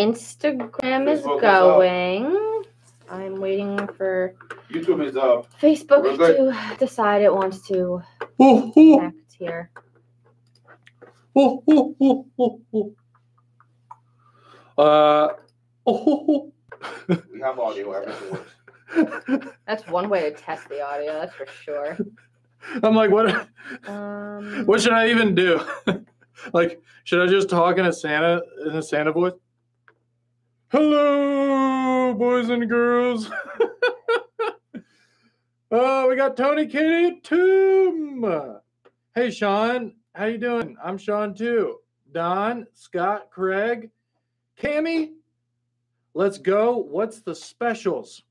Instagram is Facebook is up. going. I'm waiting for YouTube is up. Facebook We're good. to decide it wants to Oh, oh, connect here. oh, oh, oh, oh, oh. Uh, oh, We have audio. Everything works. That's one way to test the audio, that's for sure. I'm like, what? Um, What should I even do? like, should I just talk in a Santa in a Santa voice? Hello, boys and girls. oh, we got Tony Katie Toom. Hey, Sean, how you doing? I'm Sean too. Don, Scott, Craig, Cammy. Let's go. What's the specials?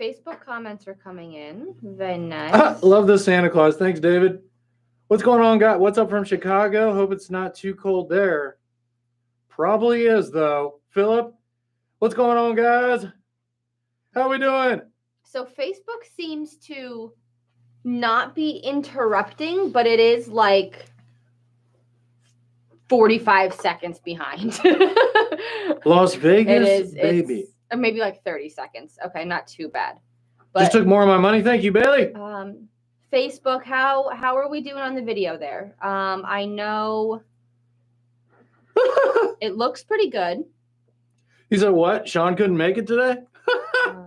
Facebook comments are coming in. Very nice. Ah, love the Santa Claus. Thanks, David. What's going on, guy? What's up from Chicago? Hope it's not too cold there. Probably is, though. Philip, what's going on, guys? How we doing? So Facebook seems to not be interrupting, but it is like 45 seconds behind. Las Vegas, is baby. Or maybe like 30 seconds. Okay, not too bad. Just took more of my money. Thank you, Bailey. um Facebook, how how are we doing on the video there? Um I know it looks pretty good. he said, "What? Sean couldn't make it today." Uh,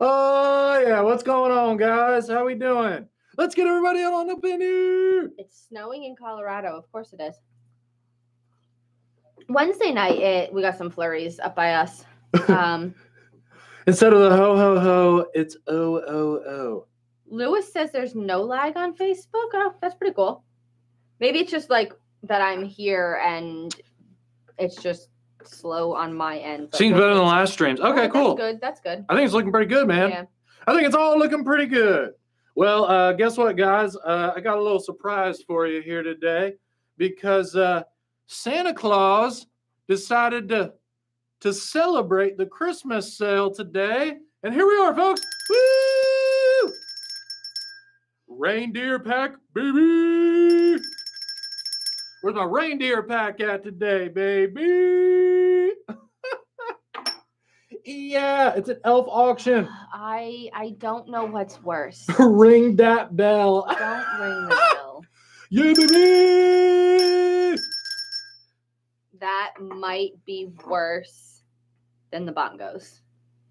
Oh yeah, what's going on, guys? How we doing? Let's get everybody out on the venue. it's snowing in Colorado. Of course it is. Wednesday night, it we got some flurries up by us. Um, Instead of the ho ho ho, it's o o o. Lewis says there's no lag on Facebook. Oh, that's pretty cool. Maybe it's just like that I'm here and it's just slow on my end. but Seems better than the last streams. Oh, Okay, that's cool. good. That's good. I think it's looking pretty good, man. Yeah. I think it's all looking pretty good. Well, uh, guess what, guys? Uh, I got a little surprise for you here today because uh, Santa Claus decided to to celebrate the Christmas sale today, and here we are, folks. Woo! Reindeer pack, baby. Where's my reindeer pack at today, baby? yeah, it's an elf auction. I I don't know what's worse. Ring that bell. don't ring the bell. Yeah, baby. That might be worse than the bongos.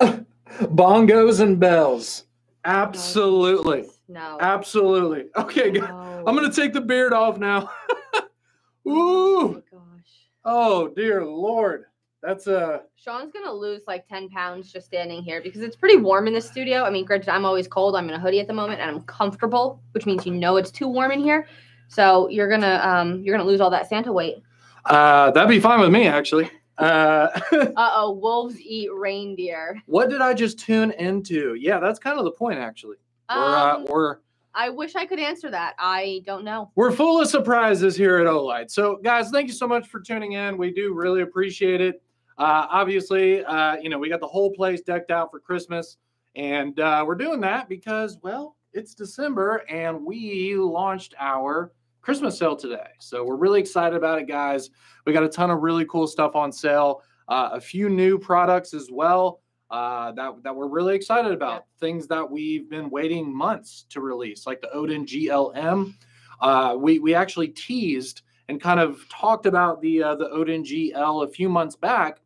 Bongos and bells. Absolutely. No. Absolutely. Okay, no. I'm going to take the beard off now. Oh Ooh. my gosh. Oh, dear Lord. That's a. Sean's gonna lose like 10 pounds just standing here because it's pretty warm in the studio. I mean, granted, I'm always cold. I'm in a hoodie at the moment and I'm comfortable, which means you know it's too warm in here. So you're gonna um you're gonna lose all that Santa weight. uh that'd be fine with me actually. Uh Uh oh, wolves eat reindeer. what did I just tune into? Yeah, that's kind of the point actually. We're uh, Um, we're I wish I could answer that. I don't know. We're full of surprises here at Olight. So, guys, thank you so much for tuning in. We do really appreciate it. Uh, obviously, uh, you know, we got the whole place decked out for Christmas, and uh, we're doing that because, well, it's December and we launched our Christmas sale today. So, we're really excited about it, guys. We got a ton of really cool stuff on sale, uh, a few new products as well. Uh, that, that we're really excited about things that we've been waiting months to release, like the Odin GLM uh, we we actually teased and kind of talked about the uh, the Odin GL a few months back,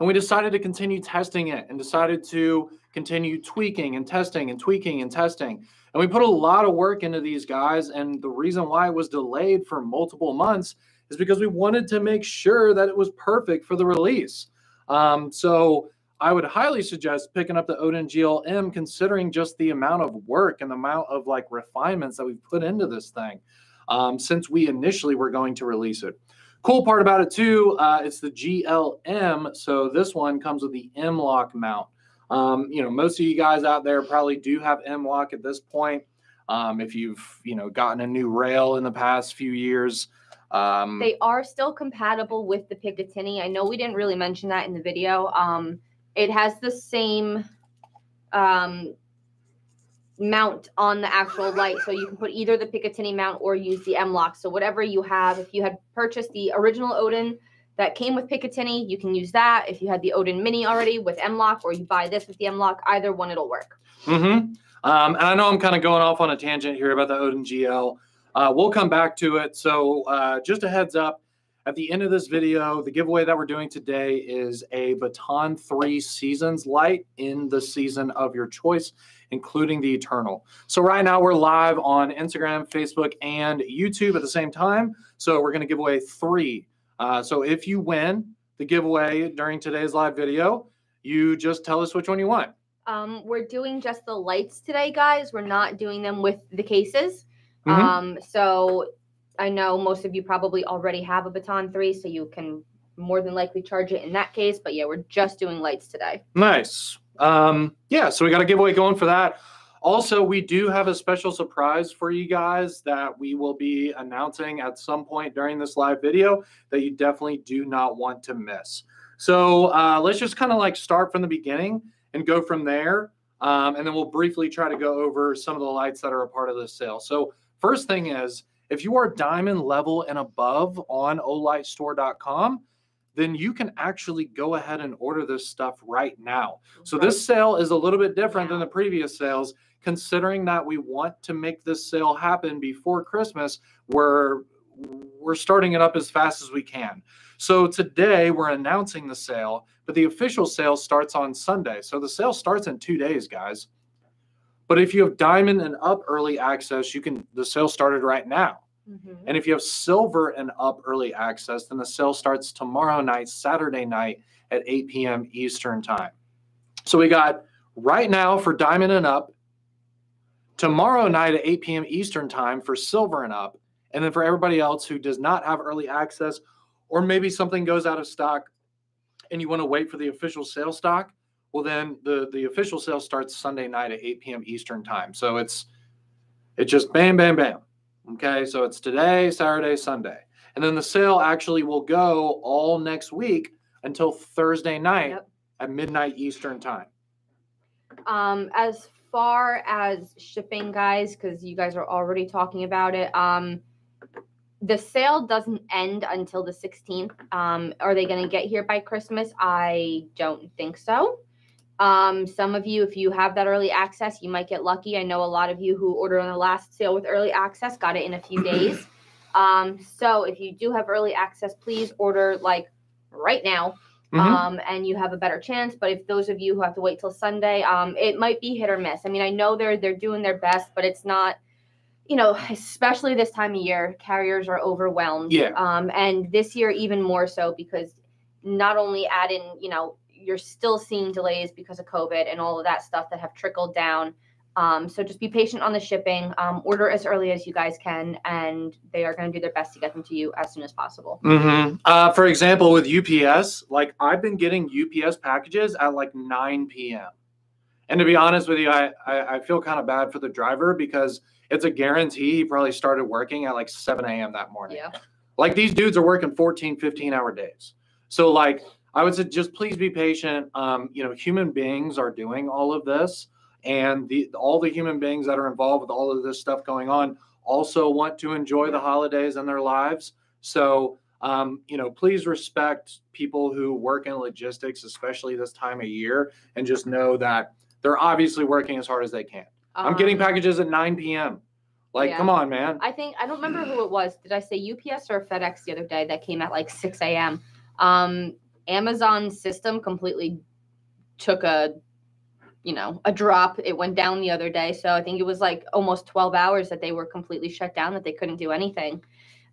and we decided to continue testing it and decided to continue tweaking and testing and tweaking and testing. And we put a lot of work into these guys. And the reason why it was delayed for multiple months is because we wanted to make sure that it was perfect for the release. Um, so I would highly suggest picking up the Odin GLM, considering just the amount of work and the amount of like refinements that we've put into this thing um, since we initially were going to release it. Cool part about it too, uh, it's the GLM. So this one comes with the M-LOK mount. Um, you know, most of you guys out there probably do have M-LOK at this point. Um, if you've you know gotten a new rail in the past few years, um, They are still compatible with the Picatinny. I know we didn't really mention that in the video. Um, it has the same um, mount on the actual light, so you can put either the Picatinny mount or use the M-LOK. So whatever you have, if you had purchased the original Odin that came with Picatinny, you can use that. If you had the Odin Mini already with M-LOK, or you buy this with the M-LOK, either one it'll work. Mm-hmm. Um, and I know I'm kind of going off on a tangent here about the Odin GL. Uh, we'll come back to it. So uh, just a heads up, at the end of this video, the giveaway that we're doing today is a Baton 3 Seasons light in the season of your choice, including the Eternal. So right now we're live on Instagram, Facebook, and YouTube at the same time. So we're going to give away three. Uh, so if you win the giveaway during today's live video, you just tell us which one you want. Um, we're doing just the lights today, guys. We're not doing them with the cases. Mhm. Um, so I know most of you probably already have a Baton 3, so you can more than likely charge it in that case. But yeah, we're just doing lights today. Nice. Um, yeah, so we got a giveaway going for that. Also, we do have a special surprise for you guys that we will be announcing at some point during this live video that you definitely do not want to miss. So uh, let's just kind of like start from the beginning and go from there. Um, and then we'll briefly try to go over some of the lights that are a part of this sale. So, first thing is if you are diamond level and above on olightstore.com, then you can actually go ahead and order this stuff right now. So this sale is a little bit different than the previous sales, considering that we want to make this sale happen before Christmas. We're we're starting it up as fast as we can. So today we're announcing the sale, but the official sale starts on Sunday. So the sale starts in two days, guys. But if you have diamond and up early access, you can the sale started right now. Mhm. And if you have silver and up early access, then the sale starts tomorrow night, Saturday night at 8 p.m. Eastern time. So we got right now for diamond and up, tomorrow night at 8 p.m. Eastern time for silver and up, and then for everybody else who does not have early access, or maybe something goes out of stock and you want to wait for the official sale stock, well then the the official sale starts Sunday night at 8 p.m. Eastern time. So it's it's just bam, bam, bam. Okay, so it's today, Saturday, Sunday. And then the sale actually will go all next week until Thursday night Yep. at midnight Eastern time. Um, as far as shipping, guys, because you guys are already talking about it, um, the sale doesn't end until the 16th. Um, are they going to get here by Christmas? I don't think so. Um, some of you, if you have that early access, you might get lucky. I know a lot of you who ordered on the last sale with early access got it in a few days. Um, so if you do have early access, please order like right now Mhm. um, and you have a better chance. But if those of you who have to wait till Sunday, um, it might be hit or miss. I mean, I know they're they're doing their best, but it's not. You know, especially this time of year, carriers are overwhelmed. Yeah. Um, and this year even more so because not only add in, you know, you're still seeing delays because of COVID and all of that stuff that have trickled down. Um, so just be patient on the shipping. Um, order as early as you guys can, and they are going to do their best to get them to you as soon as possible. Mhm. Uh, for example, with UPS, like I've been getting UPS packages at like 9 p.m. And to be honest with you, I, I, I feel kind of bad for the driver because it's a guarantee he probably started working at like 7 a.m. that morning. Yeah. Like these dudes are working 14, 15 hour days. So like I would say just please be patient. Um, you know, human beings are doing all of this and the all the human beings that are involved with all of this stuff going on also want to enjoy the holidays in their lives. So um, you know, please respect people who work in logistics, especially this time of year, and just know that they're obviously working as hard as they can. I'm getting Um, packages at 9 p.m. Like, Yeah. come on, man. I think I don't remember who it was. Did I say UPS or FedEx the other day that came at like 6 a.m. Um, Amazon's system completely took a, you know, a drop. It went down the other day, so I think it was like almost 12 hours that they were completely shut down, that they couldn't do anything.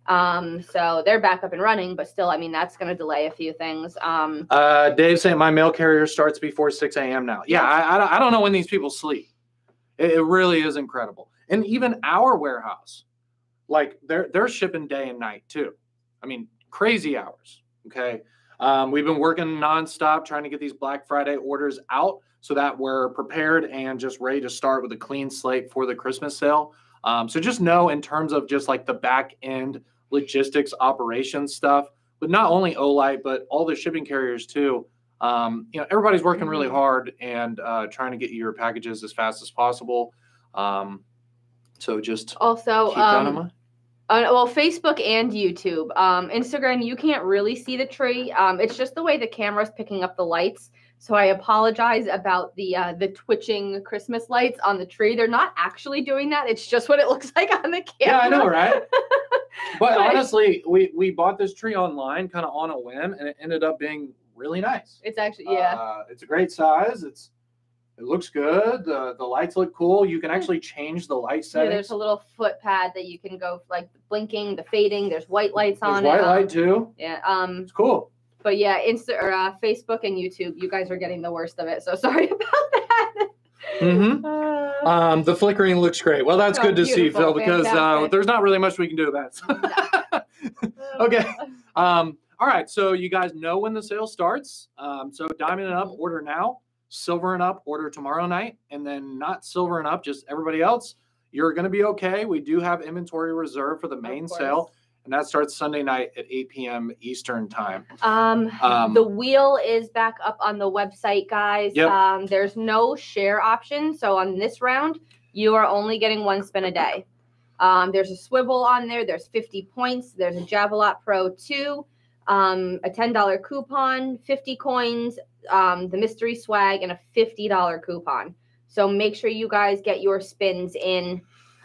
Um, so they're back up and running, but still, I mean, that's going to delay a few things. Um, Uh, Dave saying my mail carrier starts before 6 a.m. now. Yeah. I, I, don't- I don't know when these people sleep. It, it really is incredible. And even our warehouse, like they're they're shipping day and night too. I mean, crazy hours. Okay. Um, we've been working nonstop trying to get these Black Friday orders out so that we're prepared and just ready to start with a clean slate for the Christmas sale. Um, so just know in terms of just like the back end logistics operations stuff, but not only Olight but all the shipping carriers too. Um, you know, everybody's working really Mhm. hard and uh, trying to get your packages as fast as possible. Um, so just also, keep that in mind. Uh, well, Facebook and YouTube. Um, Instagram, you can't really see the tree. Um, it's just the way the camera's picking up the lights. So I apologize about the uh, the twitching Christmas lights on the tree. They're not actually doing that. It's just what it looks like on the camera. Yeah, I know, right? But Right. honestly, we we bought this tree online kind of on a whim, and it ended up being really nice. It's actually yeah. Uh, it's a great size. It's it looks good. The the lights look cool. You can actually change the light Yeah, there's a little foot pad that you can go like the blinking, the fading. There's white lights There's on white it. um, light too. yeah. Um. It's cool. But yeah, Insta or uh, Facebook and YouTube, you guys are getting the worst of it. So sorry about that. Mm-hmm. Uh, Um, the flickering looks great. Well, that's Oh, good to see. Phil, because uh, there's not really much we can do about it. okay. Um, all right. So you guys know when the sale starts. Um, so diamond and up, Mhm. order now. Silver and up, order tomorrow night. And then not silver and up, just everybody else. You're going to be okay. We do have inventory reserved for the main sale, and that starts Sunday night at 8 p.m. Eastern time. Um, Um, the wheel is back up on the website, guys. Yep. Um, there's no share option. So on this round, you are only getting one spin a day. Um, there's a swivel on there. There's 50 points. There's a Javelot Pro 2, um, a $10 coupon, 50 coins, um, the mystery swag, and a $50 coupon. So make sure you guys get your spins in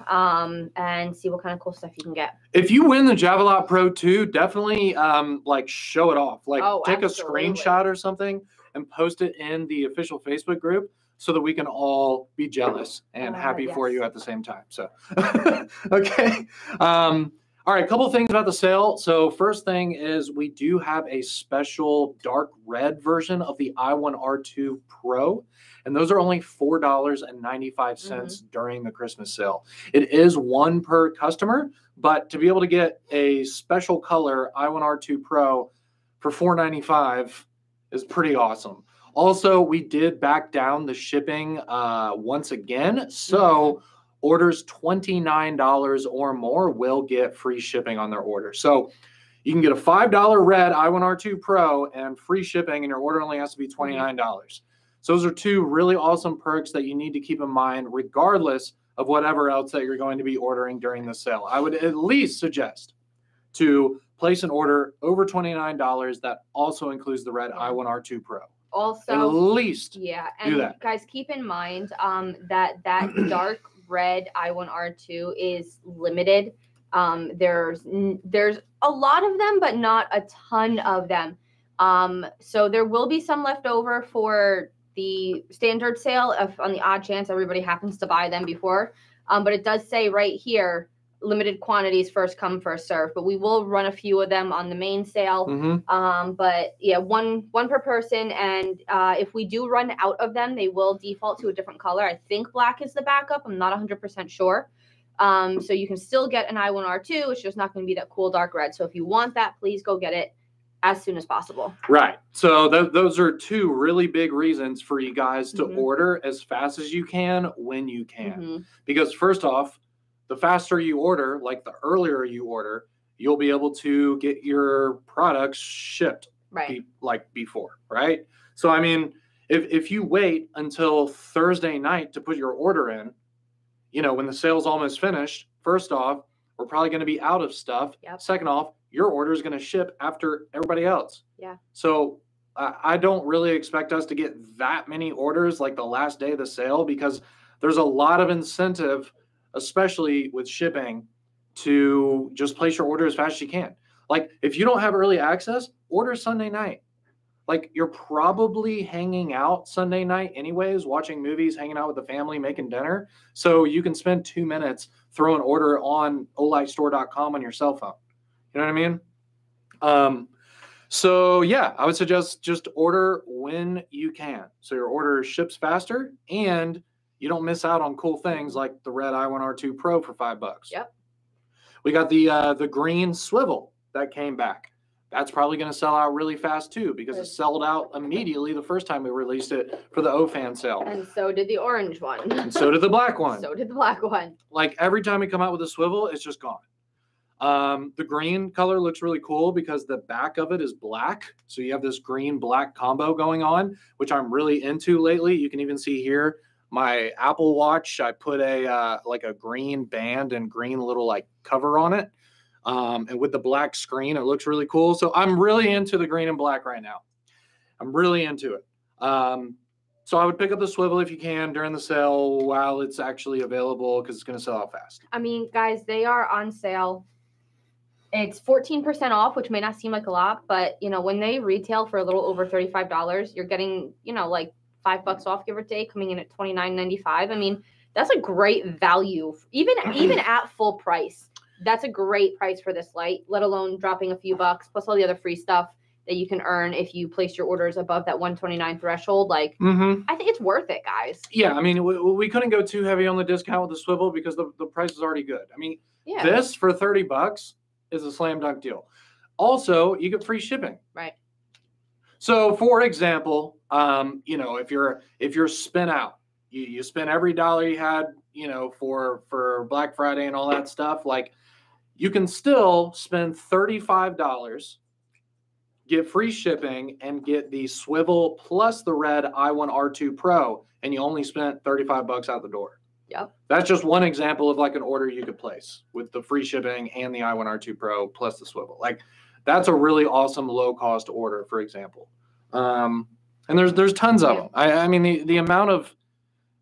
um, and see what kind of cool stuff you can get. If you win the Javelot Pro 2, definitely um, like show it off. Like Oh, take absolutely. a screenshot or something and post it in the official Facebook group so that we can all be jealous and Uh, happy for you at the same time. So, okay. Um, all right, a couple of things about the sale. So, first thing is we do have a special dark red version of the i1R2 Pro, and those are only $4.95 Mm-hmm. during the Christmas sale. It is one per customer, but to be able to get a special color i1R2 Pro for $4.95 is pretty awesome. Also, we did back down the shipping uh, once again. So, orders $29 or more will get free shipping on their order. So, you can get a $5 red i1R2 Pro and free shipping, and your order only has to be $29. So, those are two really awesome perks that you need to keep in mind, regardless of whatever else that you're going to be ordering during the sale. I would at least suggest to place an order over $29 that also includes the red Yeah. i1R2 Pro. Also, at least Yeah, and that. guys, keep in mind um, that that dark red i1R2 is limited. Um, there's there's a lot of them, but not a ton of them. Um, so there will be some left over for the standard sale if on the odd chance everybody happens to buy them before. Um, but it does say right here limited quantities first come first serve but we will run a few of them on the main sale Mhm. um but yeah one one per person and uh if we do run out of them they will default to a different color i think black is the backup i'm not 100% sure um so you can still get an i1r2 it's just not going to be that cool dark red so if you want that please go get it as soon as possible Right. So th- those are two really big reasons for you guys to Mhm. order as fast as you can when you can. Mhm. Because first off, the faster you order, like the earlier you order, you'll be able to get your products shipped right be, like before, right? So I mean, if if you wait until Thursday night to put your order in, you know, when the sale's almost finished, first off, we're probably going to be out of stuff. Yep. Second off, your order is going to ship after everybody else. Yeah. So I I don't really expect us to get that many orders like the last day of the sale because there's a lot of incentive, especially with shipping, to just place your order as fast as you can. Like if you don't have early access, order Sunday night. Like you're probably hanging out Sunday night anyways, watching movies, hanging out with the family, making dinner. So you can spend two minutes, throw an order on olightstore.com on your cell phone. You know what I mean? Um, so yeah, I would suggest just order when you can. So your order ships faster and you don't miss out on cool things like the red i1R2 Pro for five bucks. Yep. We got the uh, the green swivel that came back. That's probably going to sell out really fast too because it sold out immediately the first time we released it for the OFAN sale. and so did the orange one And so did the black one. so did the black one Like every time we come out with a swivel, it's just gone. Um, the green color looks really cool because the back of it is black. So you have this green black combo going on, which I'm really into lately. You can even see here my Apple Watch. I put a uh, like a green band and green little like cover on it, um, and with the black screen, it looks really cool. So I'm really into the green and black right now. I'm really into it. Um, so I would pick up the swivel if you can during the sale while it's actually available because it's going to sell out fast. I mean, guys, they are on sale. It's 14% off, which may not seem like a lot, but you know, when they retail for a little over $35, you're getting, you know, like five bucks off, give or take, coming in at $29.95. I mean, that's a great value, even even at full price. That's a great price for this light, let alone dropping a few bucks plus all the other free stuff that you can earn if you place your orders above that 129 threshold. Like, Mm-hmm. I think it's worth it, guys. Yeah, I mean, we, we couldn't go too heavy on the discount with the swivel because the, the price is already good. I mean, Yeah. this for 30 bucks is a slam dunk deal. Also, you get free shipping. Right. So, for example, um, you know, if you're if you're spin out, you, you spend every dollar you had, you know, for for Black Friday and all that stuff, like you can still spend $35, get free shipping, and get the swivel plus the red i1 R2 Pro, and you only spent 35 bucks out the door. Yep. That's just one example of like an order you could place with the free shipping and the i1 R2 Pro plus the swivel. Like that's a really awesome low cost order, for example. Um, and there's there's tons of Yeah. them. I, I mean the the amount of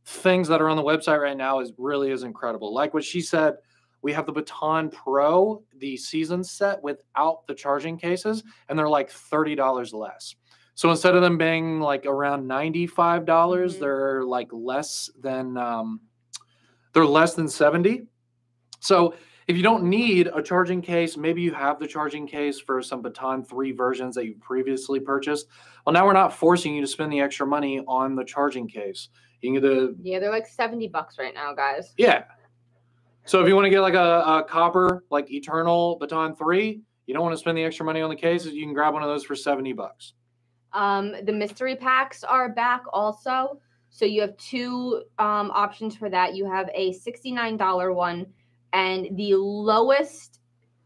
things that are on the website right now is really is incredible. Like what she said, we have the Baton Pro, the season set without the charging cases, and they're like thirty dollars less. So instead of them being like around ninety-five dollars, Mhm. they're like less than um, they're less than seventy. So if you don't need a charging case, maybe you have the charging case for some Baton 3 versions that you previously purchased. Well, now we're not forcing you to spend the extra money on the charging case. You can get the Yeah, they're like 70 bucks right now, guys. yeah. So if you want to get like a, a copper, like Eternal Baton 3, you don't want to spend the extra money on the cases, you can grab one of those for 70 bucks. Um, the mystery packs are back also. So you have two um, options for that. You have a $69 one, and the lowest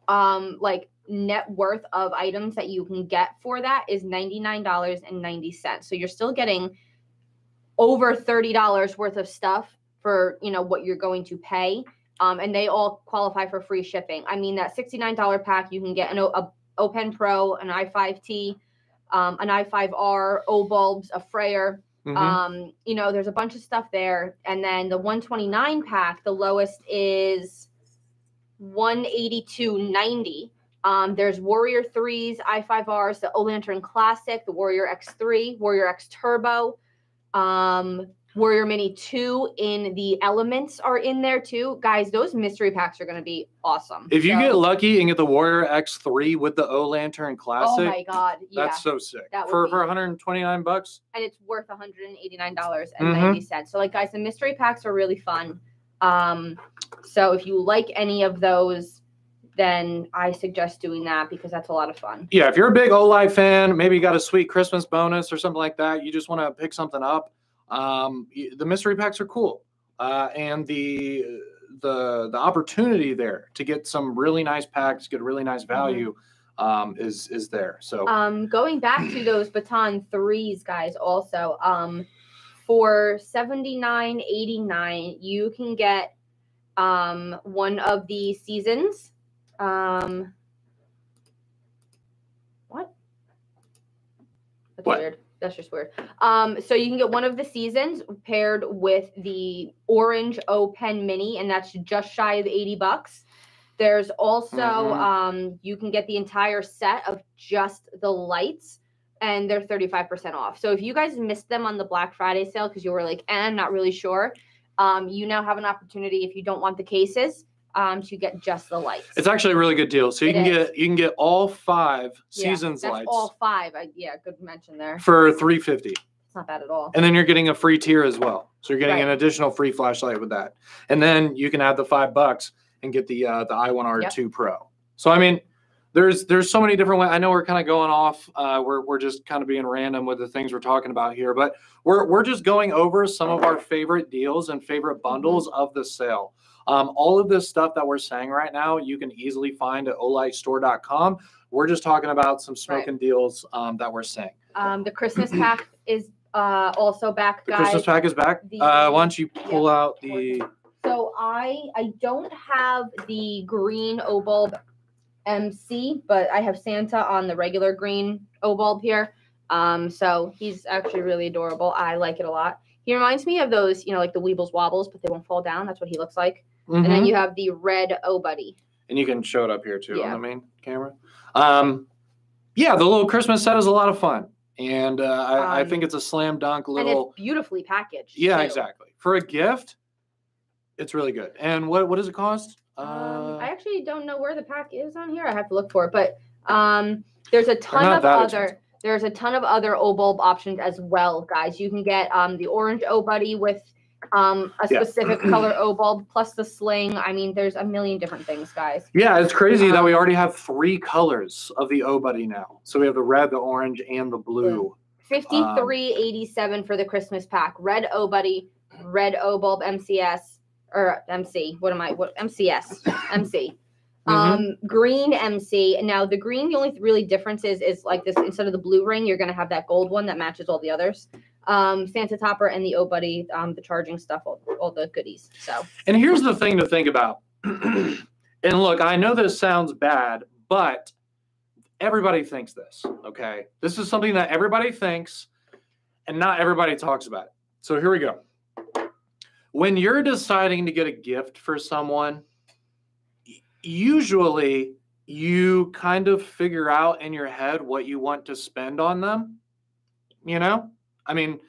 um, like net worth of items that you can get for that is $99.90. So you're still getting over $30 worth of stuff for you know what you're going to pay. Um, and they all qualify for free shipping. I mean, that $69 pack, you can get an o- a OPen Pro, an i5T, um, an i5R, O bulbs, a Freyr. Mhm. Um, you know, there's a bunch of stuff there. And then the 129 pack, the lowest is 182.90. Um, there's Warrior 3s, i5Rs, the O Lantern Classic, the Warrior X3, Warrior X Turbo, um, Warrior Mini 2 in the elements are in there too. Guys, those mystery packs are going to be awesome. if you So- get lucky and get the Warrior X3 with the O Lantern Classic, oh my God. Yeah. that's so sick. that For, for 129 bucks, and it's worth $189.90. Mhm. So like guys, the mystery packs are really fun. Um so if you like any of those, then I suggest doing that because that's a lot of fun. yeah, if you're a big Olight fan, maybe you got a sweet Christmas bonus or something like that, you just want to pick something up. Um, the mystery packs are cool, uh, and the the the opportunity there to get some really nice packs, get a really nice value, um, is is there. So Um going back to those baton threes, guys, also, um for $79.89, you can get um one of the seasons. Um what? That's What? weird. That's just weird. Um, so you can get one of the seasons paired with the orange O Pen Mini, and that's just shy of 80 bucks. There's also Mhm. um, you can get the entire set of just the lights, and they're 35% off. So if you guys missed them on the Black Friday sale because you were like, eh, I'm not really sure, um, you now have an opportunity if you don't want the cases um, to get just the lights. it's actually a really good deal. So you It can is. get you can get all five Yeah, seasons That's lights all five. I, yeah, good mention there. for 350. It's not bad at all. and then you're getting a free tier as well. So you're getting Right. an additional free flashlight with that, and then you can add the five bucks and get the uh, the i1R2 Pro. So I mean, there's there's so many different ways. I know we're kind of going off. Uh, we're we're just kind of being random with the things we're talking about here, but we're we're just going over some of our favorite deals and favorite bundles of the sale. Um, all of this stuff that we're saying right now, you can easily find at olightstore.com. We're just talking about some smoking deals um, that we're saying. Um, the Christmas pack is uh, also back, The guys. Christmas pack is back. the- uh, why don't you pull out the? So I I don't have the green Obulb MC, but I have Santa on the regular green Obulb here. Um, so he's actually really adorable. I like it a lot. He reminds me of those, you know, like the Weebles Wobbles, but they won't fall down. That's what he looks like. And then Mhm. you have the red O Buddy. and you can show it up here too Yeah. on the main camera. Um, yeah, the little Christmas set is a lot of fun, and uh, I, I Um, think it's a slam dunk And little. it's beautifully packaged. Yeah, too. exactly. For a gift, it's really good. And what what does it cost? Um, Uh, I actually don't know where the pack is on here. I have to look for it, but um, there's a ton of other. expensive. There's a ton of other O bulb options as well, guys. You can get um the orange O buddy with um a Yeah. specific color O bulb plus the sling. I mean, there's a million different things, guys. yeah, it's crazy that we um, already have three colors of the O Buddy now. So we have the red, the orange, and the blue. Fifty-three eighty-seven for the Christmas pack. Red O buddy, red O bulb MCS or MC. What am I? What MCS? MC. Mhm. Um, green MC. Now the green, the only really difference is is like this instead of the blue ring, you're gonna have that gold one that matches all the others. Um, Santa Topper and the O Buddy, um, the charging stuff, all, all the goodies. So And here's the thing to think about. and look, I know this sounds bad, but everybody thinks this, okay? This is something that everybody thinks, and not everybody talks about it. So here we go. When you're deciding to get a gift for someone, usually you kind of figure out in your head what you want to spend on them. You know? I mean,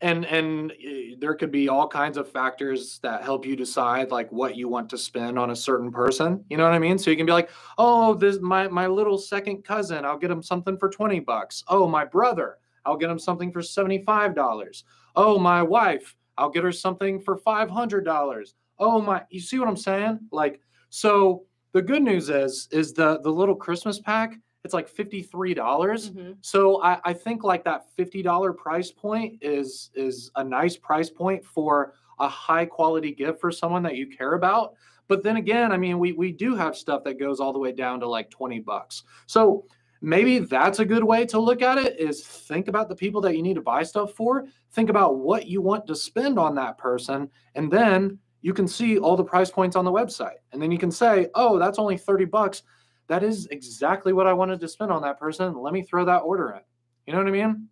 and and there could be all kinds of factors that help you decide like what you want to spend on a certain person you know what i mean so you can be like oh this my my little second cousin i'll get him something for 20 bucks oh my brother i'll get him something for 75 dollars oh my wife i'll get her something for 500 dollars oh my you see what i'm saying like so the good news is is the the little christmas pack it's like 53 dollars mhm. so I, I think like that fifty dollar price point is is a nice price point for a high quality gift for someone that you care about. But then again, I mean, we we do have stuff that goes all the way down to like twenty bucks. So maybe that's a good way to look at it is think about the people that you need to buy stuff for think about what you want to spend on that person and then you can see all the price points on the website and then you can say oh that's only 30 bucks that is exactly what I wanted to spend on that person. Let me throw that order in. You know what I mean?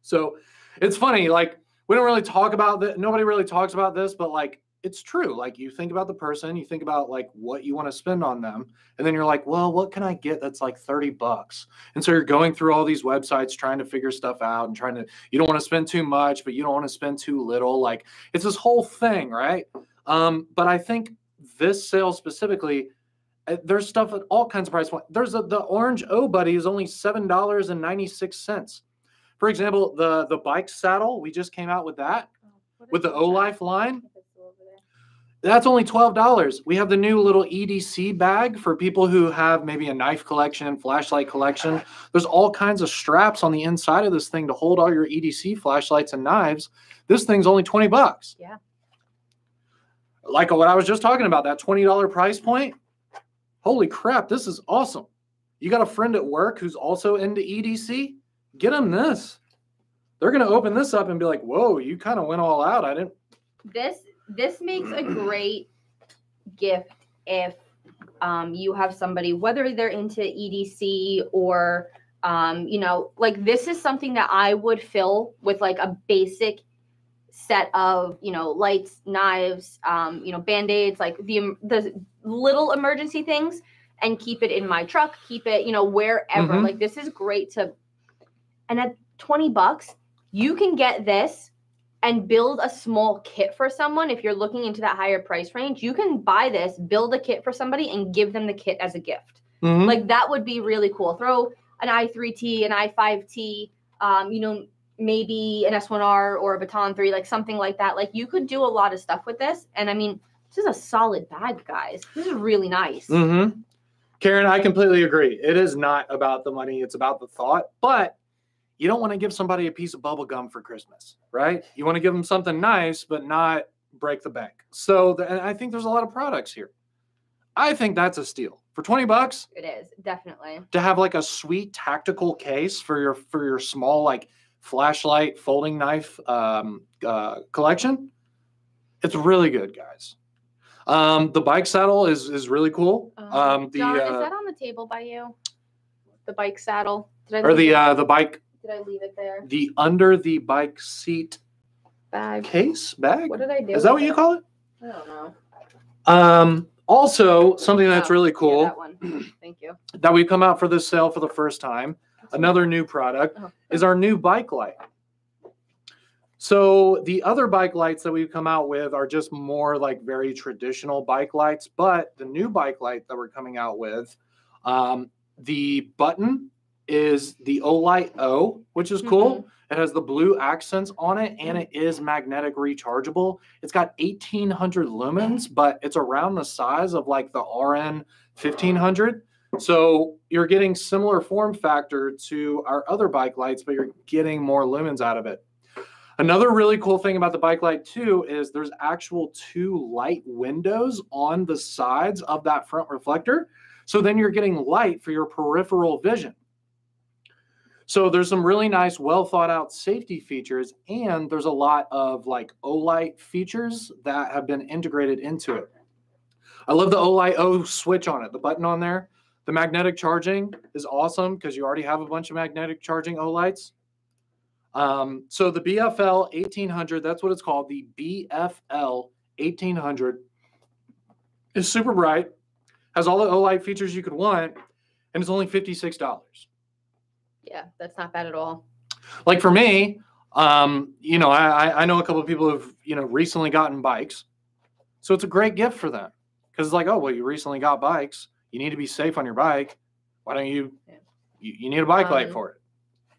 So it's funny, like we don't really talk about that. Nobody really talks about this, but like it's true. Like you think about the person, you think about like what you want to spend on them, and then you're like, well, what can I get that's like 30 bucks? And so you're going through all these websites trying to figure stuff out and trying to, you don't want to spend too much, but you don't want to spend too little. Like it's this whole thing, right? Um, but I think this sale specifically, uh, there's stuff at all kinds of price points. There's a, the orange O Buddy is only seven dollars and ninety six cents. For example, the the bike saddle we just came out with that with the O Life line. That's only twelve dollars. We have the new little EDC bag for people who have maybe a knife collection, flashlight collection. There's all kinds of straps on the inside of this thing to hold all your EDC flashlights and knives. This thing's only twenty bucks. Yeah. Like what I was just talking about, that twenty dollar price point. Holy crap, this is awesome. You got a friend at work who's also into EDC? Get them this. They're going to open this up and be like, whoa, you kind of went all out. I didn't. this this makes a great gift if um, you have somebody whether they're into edc or um, you know like this is something that i would fill with like a basic set of you know lights knives um, you know band-aids like the the little emergency things and keep it in my truck keep it you know wherever Mhm. like this is great to and at 20 bucks you can get this and build a small kit for someone if you're looking into that higher price range you can buy this build a kit for somebody and give them the kit as a gift Mhm. like that would be really cool throw an i3t an i5t um, you know maybe an s1r or a baton 3 like something like that like you could do a lot of stuff with this and i mean this is a solid bag guys this is really nice Mm-hmm. Karen, I completely agree. It is not about the money, it's about the thought. But you don't want to give somebody a piece of bubble gum for Christmas, right? You want to give them something nice, but not break the bank. So the, I think there's a lot of products here. I think that's a steal. For 20 bucks it is definitely to have like a sweet tactical case for your for your small like flashlight folding knife um, uh, collection. It's really good, guys. Um, the bike saddle is is really cool. Um, the John, is uh, that on the table by you? The bike saddle. Did I or the uh, the bike Did I leave it there? the under the bike seat Bag. case bag. What did I do? Is that what you call it? I don't know. Um, also, something that's Oh, really yeah, cool that one. Thank you. that we've come out for this sale for the first time. Another new product Oh. is our new bike light. So the other bike lights that we've come out with are just more like very traditional bike lights, but the new bike light that we're coming out with, um, the button is the Olight O, which is cool. Mm-hmm. It has the blue accents on it and it is magnetic rechargeable. It's got 1800 lumens, but it's around the size of like the RN 1500. So you're getting similar form factor to our other bike lights, but you're getting more lumens out of it. Another really cool thing about the bike light too is there's actual two light windows on the sides of that front reflector. So then you're getting light for your peripheral vision. So there's some really nice, well thought out safety features, and there's a lot of like Olight features that have been integrated into it. I love the Olight O switch on it, the button on there. The magnetic charging is awesome because you already have a bunch of magnetic charging Olights. Um, so the BFL 1800, that's what it's called. The BFL 1800 is super bright, has all the Olight features you could want, and it's only $56. Yeah, that's not bad at all. like for me, um, you know, I, I- know a couple of people who've, you know, recently gotten bikes. So it's a great gift for them. Because it's like, oh, well, you recently got bikes. You need to be safe on your bike. Why don't you Yeah. you, you need a bike light Um, for it.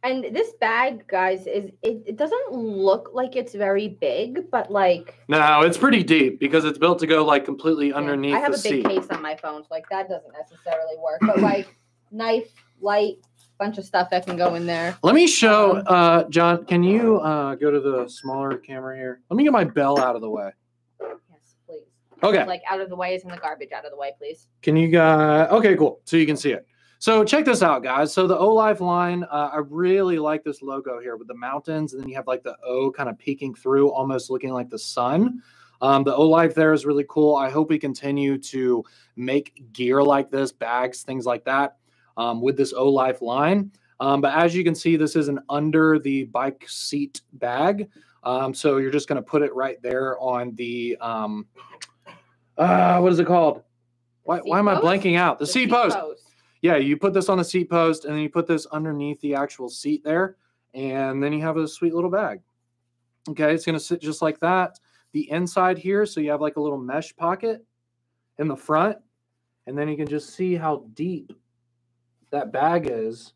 And this bag, guys, is it, it doesn't look like it's very big, but like No, it's pretty deep because it's built to go like completely yeah, underneath I have a big seat. case on my phone, so like that doesn't necessarily work. But like knife, light, bunch of stuff that can go in there. Let me show Um, uh John, can you uh go to the smaller camera here? Let me get my bell out of the way. Yes, please. Okay. Like out of the way is in the garbage out of the way, please. Can you guys? Okay, cool. So you can see it. So check this out, guys. So the O Life line, uh, I really like this logo here with the mountains, and then you have like the O kind of peeking through, almost looking like the sun. Um, the O Life there is really cool. I hope we continue to make gear like this, bags, things like that, um, with this O Life line. Um, but as you can see, this is an under the bike seat bag. Um, so you're just going to put it right there on the, um, uh, what is it called? Why, why am I blanking out? The, seat post. post. Yeah, you put this on the seat post and then you put this underneath the actual seat there. And then you have a sweet little bag. Okay, it's going to sit just like that. The inside here, so you have like a little mesh pocket in the front. And then you can just see how deep that bag is.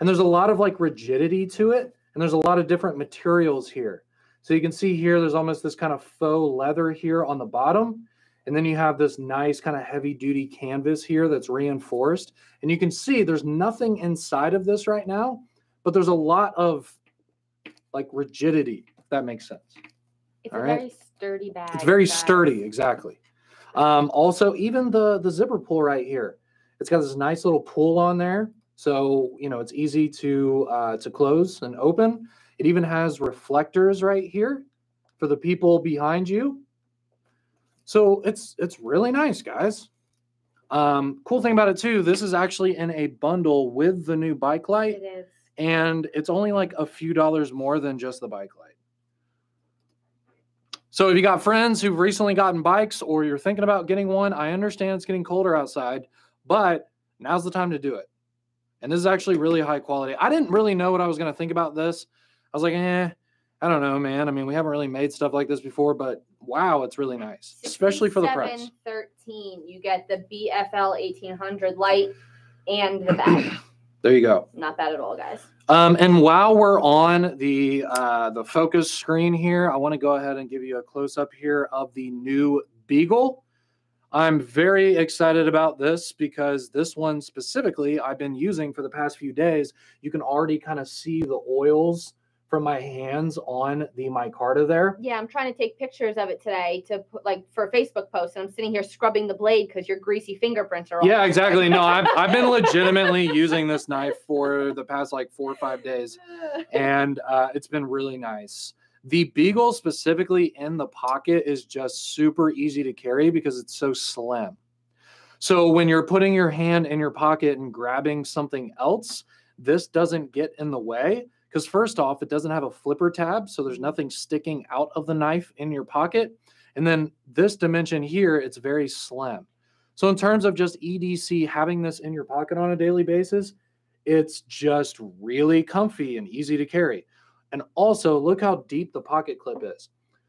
And there's a lot of like rigidity to it. And there's a lot of different materials here. So you can see here, there's almost this kind of faux leather here on the bottom. And then you have this nice kind of heavy duty canvas here that's reinforced. And you can see there's nothing inside of this right now, but there's a lot of like rigidity, if that makes sense. It's All a right. very sturdy bag. It's very guys. sturdy, exactly. Um, also, even the the zipper pull right here, it's got this nice little pull on there, so you know it's easy to uh, to close and open. It even has reflectors right here for the people behind you. So it's it's really nice, guys. Um, cool thing about it too, this is actually in a bundle with the new bike light It is. and it's only like a few dollars more than just the bike light. So if you got friends who've recently gotten bikes or you're thinking about getting one, I understand it's getting colder outside, but now's the time to do it. And this is actually really high quality. I didn't really know what I was going to think about this. I was like, eh, I don't know, man. I mean, we haven't really made stuff like this before, but wow, it's really nice, especially for the price. 13, you get the BFL 1800 light and the bag. There you go. Not bad at all, guys. Um, and while we're on the uh, the focus screen here, I want to go ahead and give you a close up here of the new Beagle. I'm very excited about this because this one specifically I've been using for the past few days. You can already kind of see the oils from my hands on the micarta there. Yeah, I'm trying to take pictures of it today to put like for a Facebook post, and I'm sitting here scrubbing the blade because your greasy fingerprints are. all Yeah, exactly. No, I've, I've been legitimately using this knife for the past like four or five days, and uh, it's been really nice. The beagle specifically in the pocket is just super easy to carry because it's so slim. So when you're putting your hand in your pocket and grabbing something else, this doesn't get in the way because first off, it doesn't have a flipper tab, so there's nothing sticking out of the knife in your pocket. And then this dimension here, it's very slim. So in terms of just EDC having this in your pocket on a daily basis, it's just really comfy and easy to carry. And also, look how deep the pocket clip is.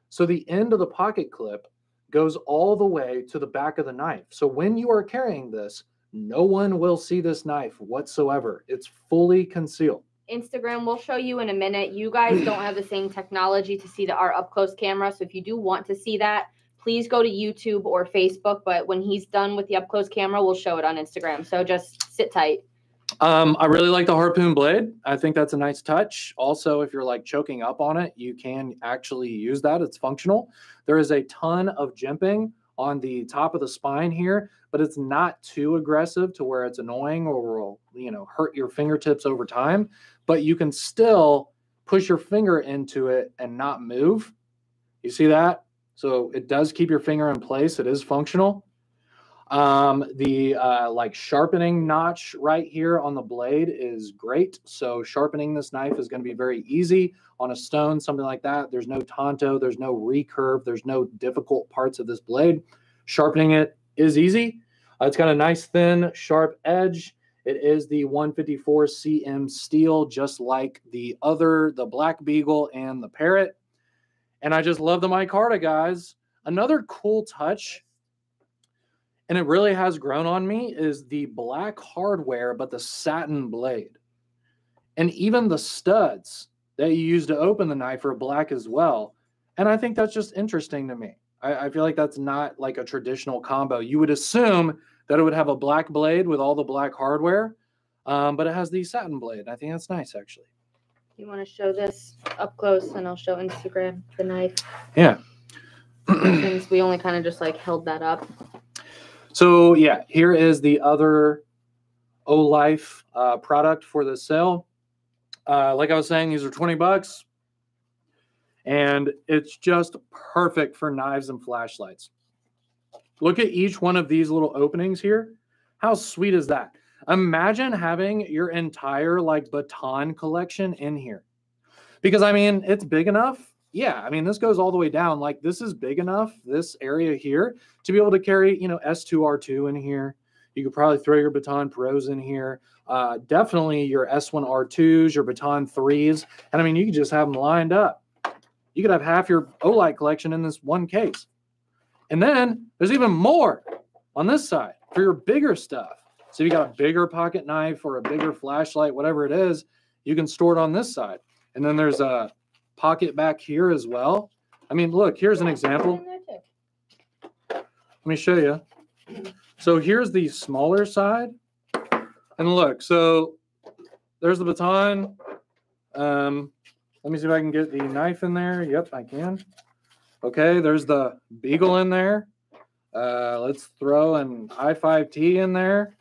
So the end of the pocket clip goes all the way to the back of the knife. So when you are carrying this, no one will see this knife whatsoever. It's fully concealed. Instagram we'll show you in a minute. You guys don't have the same technology to see the our up close camera, so if you do want to see that, please go to YouTube or Facebook. But when he's done with the up close camera, we'll show it on Instagram. So just sit tight. Um, I really like the harpoon blade. I think that's a nice touch. Also, if you're like choking up on it, you can actually use that. It's functional. There is a ton of jimping on the top of the spine here, but it's not too aggressive to where it's annoying or will, you know, hurt your fingertips over time. But you can still push your finger into it and not move. You see that? So it does keep your finger in place. It is functional. Um, the uh, like sharpening notch right here on the blade is great. So sharpening this knife is going to be very easy on a stone, something like that. There's no tanto, there's no recurve, there's no difficult parts of this blade. Sharpening it is easy. Uh, it's got a nice thin, sharp edge. It is the 154 CM steel, just like the other, the Black Beagle and the Parrot. And I just love the micarta, guys. Another cool touch and it really has grown on me is the black hardware but the satin blade. And even the studs that you use to open the knife are black as well. And i think that's just interesting to me. I, I, feel like that's not like a traditional combo. You would assume that it would have a black blade with all the black hardware um, but it has the satin blade. I think that's nice actually. You want to show this up close, and I'll show Instagram the knife. Yeah. Since we only kind of just like held that up. So yeah, here is the other Olife uh, product for the sale. Uh, like I was saying, these are 20 bucks. And it's just perfect for knives and flashlights. Look at each one of these little openings here. How sweet is that? Imagine having your entire like baton collection in here. Because I mean, it's big enough. Yeah, I mean, this goes all the way down. Like this is big enough, this area here, to be able to carry, you know, S2R2 in here. You could probably throw your baton pros in here. Uh, definitely your S1R2s, your baton threes. And I mean, you could just have them lined up. You could have half your Olight collection in this one case. And then there's even more on this side for your bigger stuff. So if you got a bigger pocket knife or a bigger flashlight, whatever it is, you can store it on this side. And then there's a pocket back here as well. I mean, look, here's an example. Let me show you. So here's the smaller side. And look, so there's the baton. Um, let me see if I can get the knife in there. Yep, I can. Okay, there's the beagle in there. Uh, let's throw an i5T in there.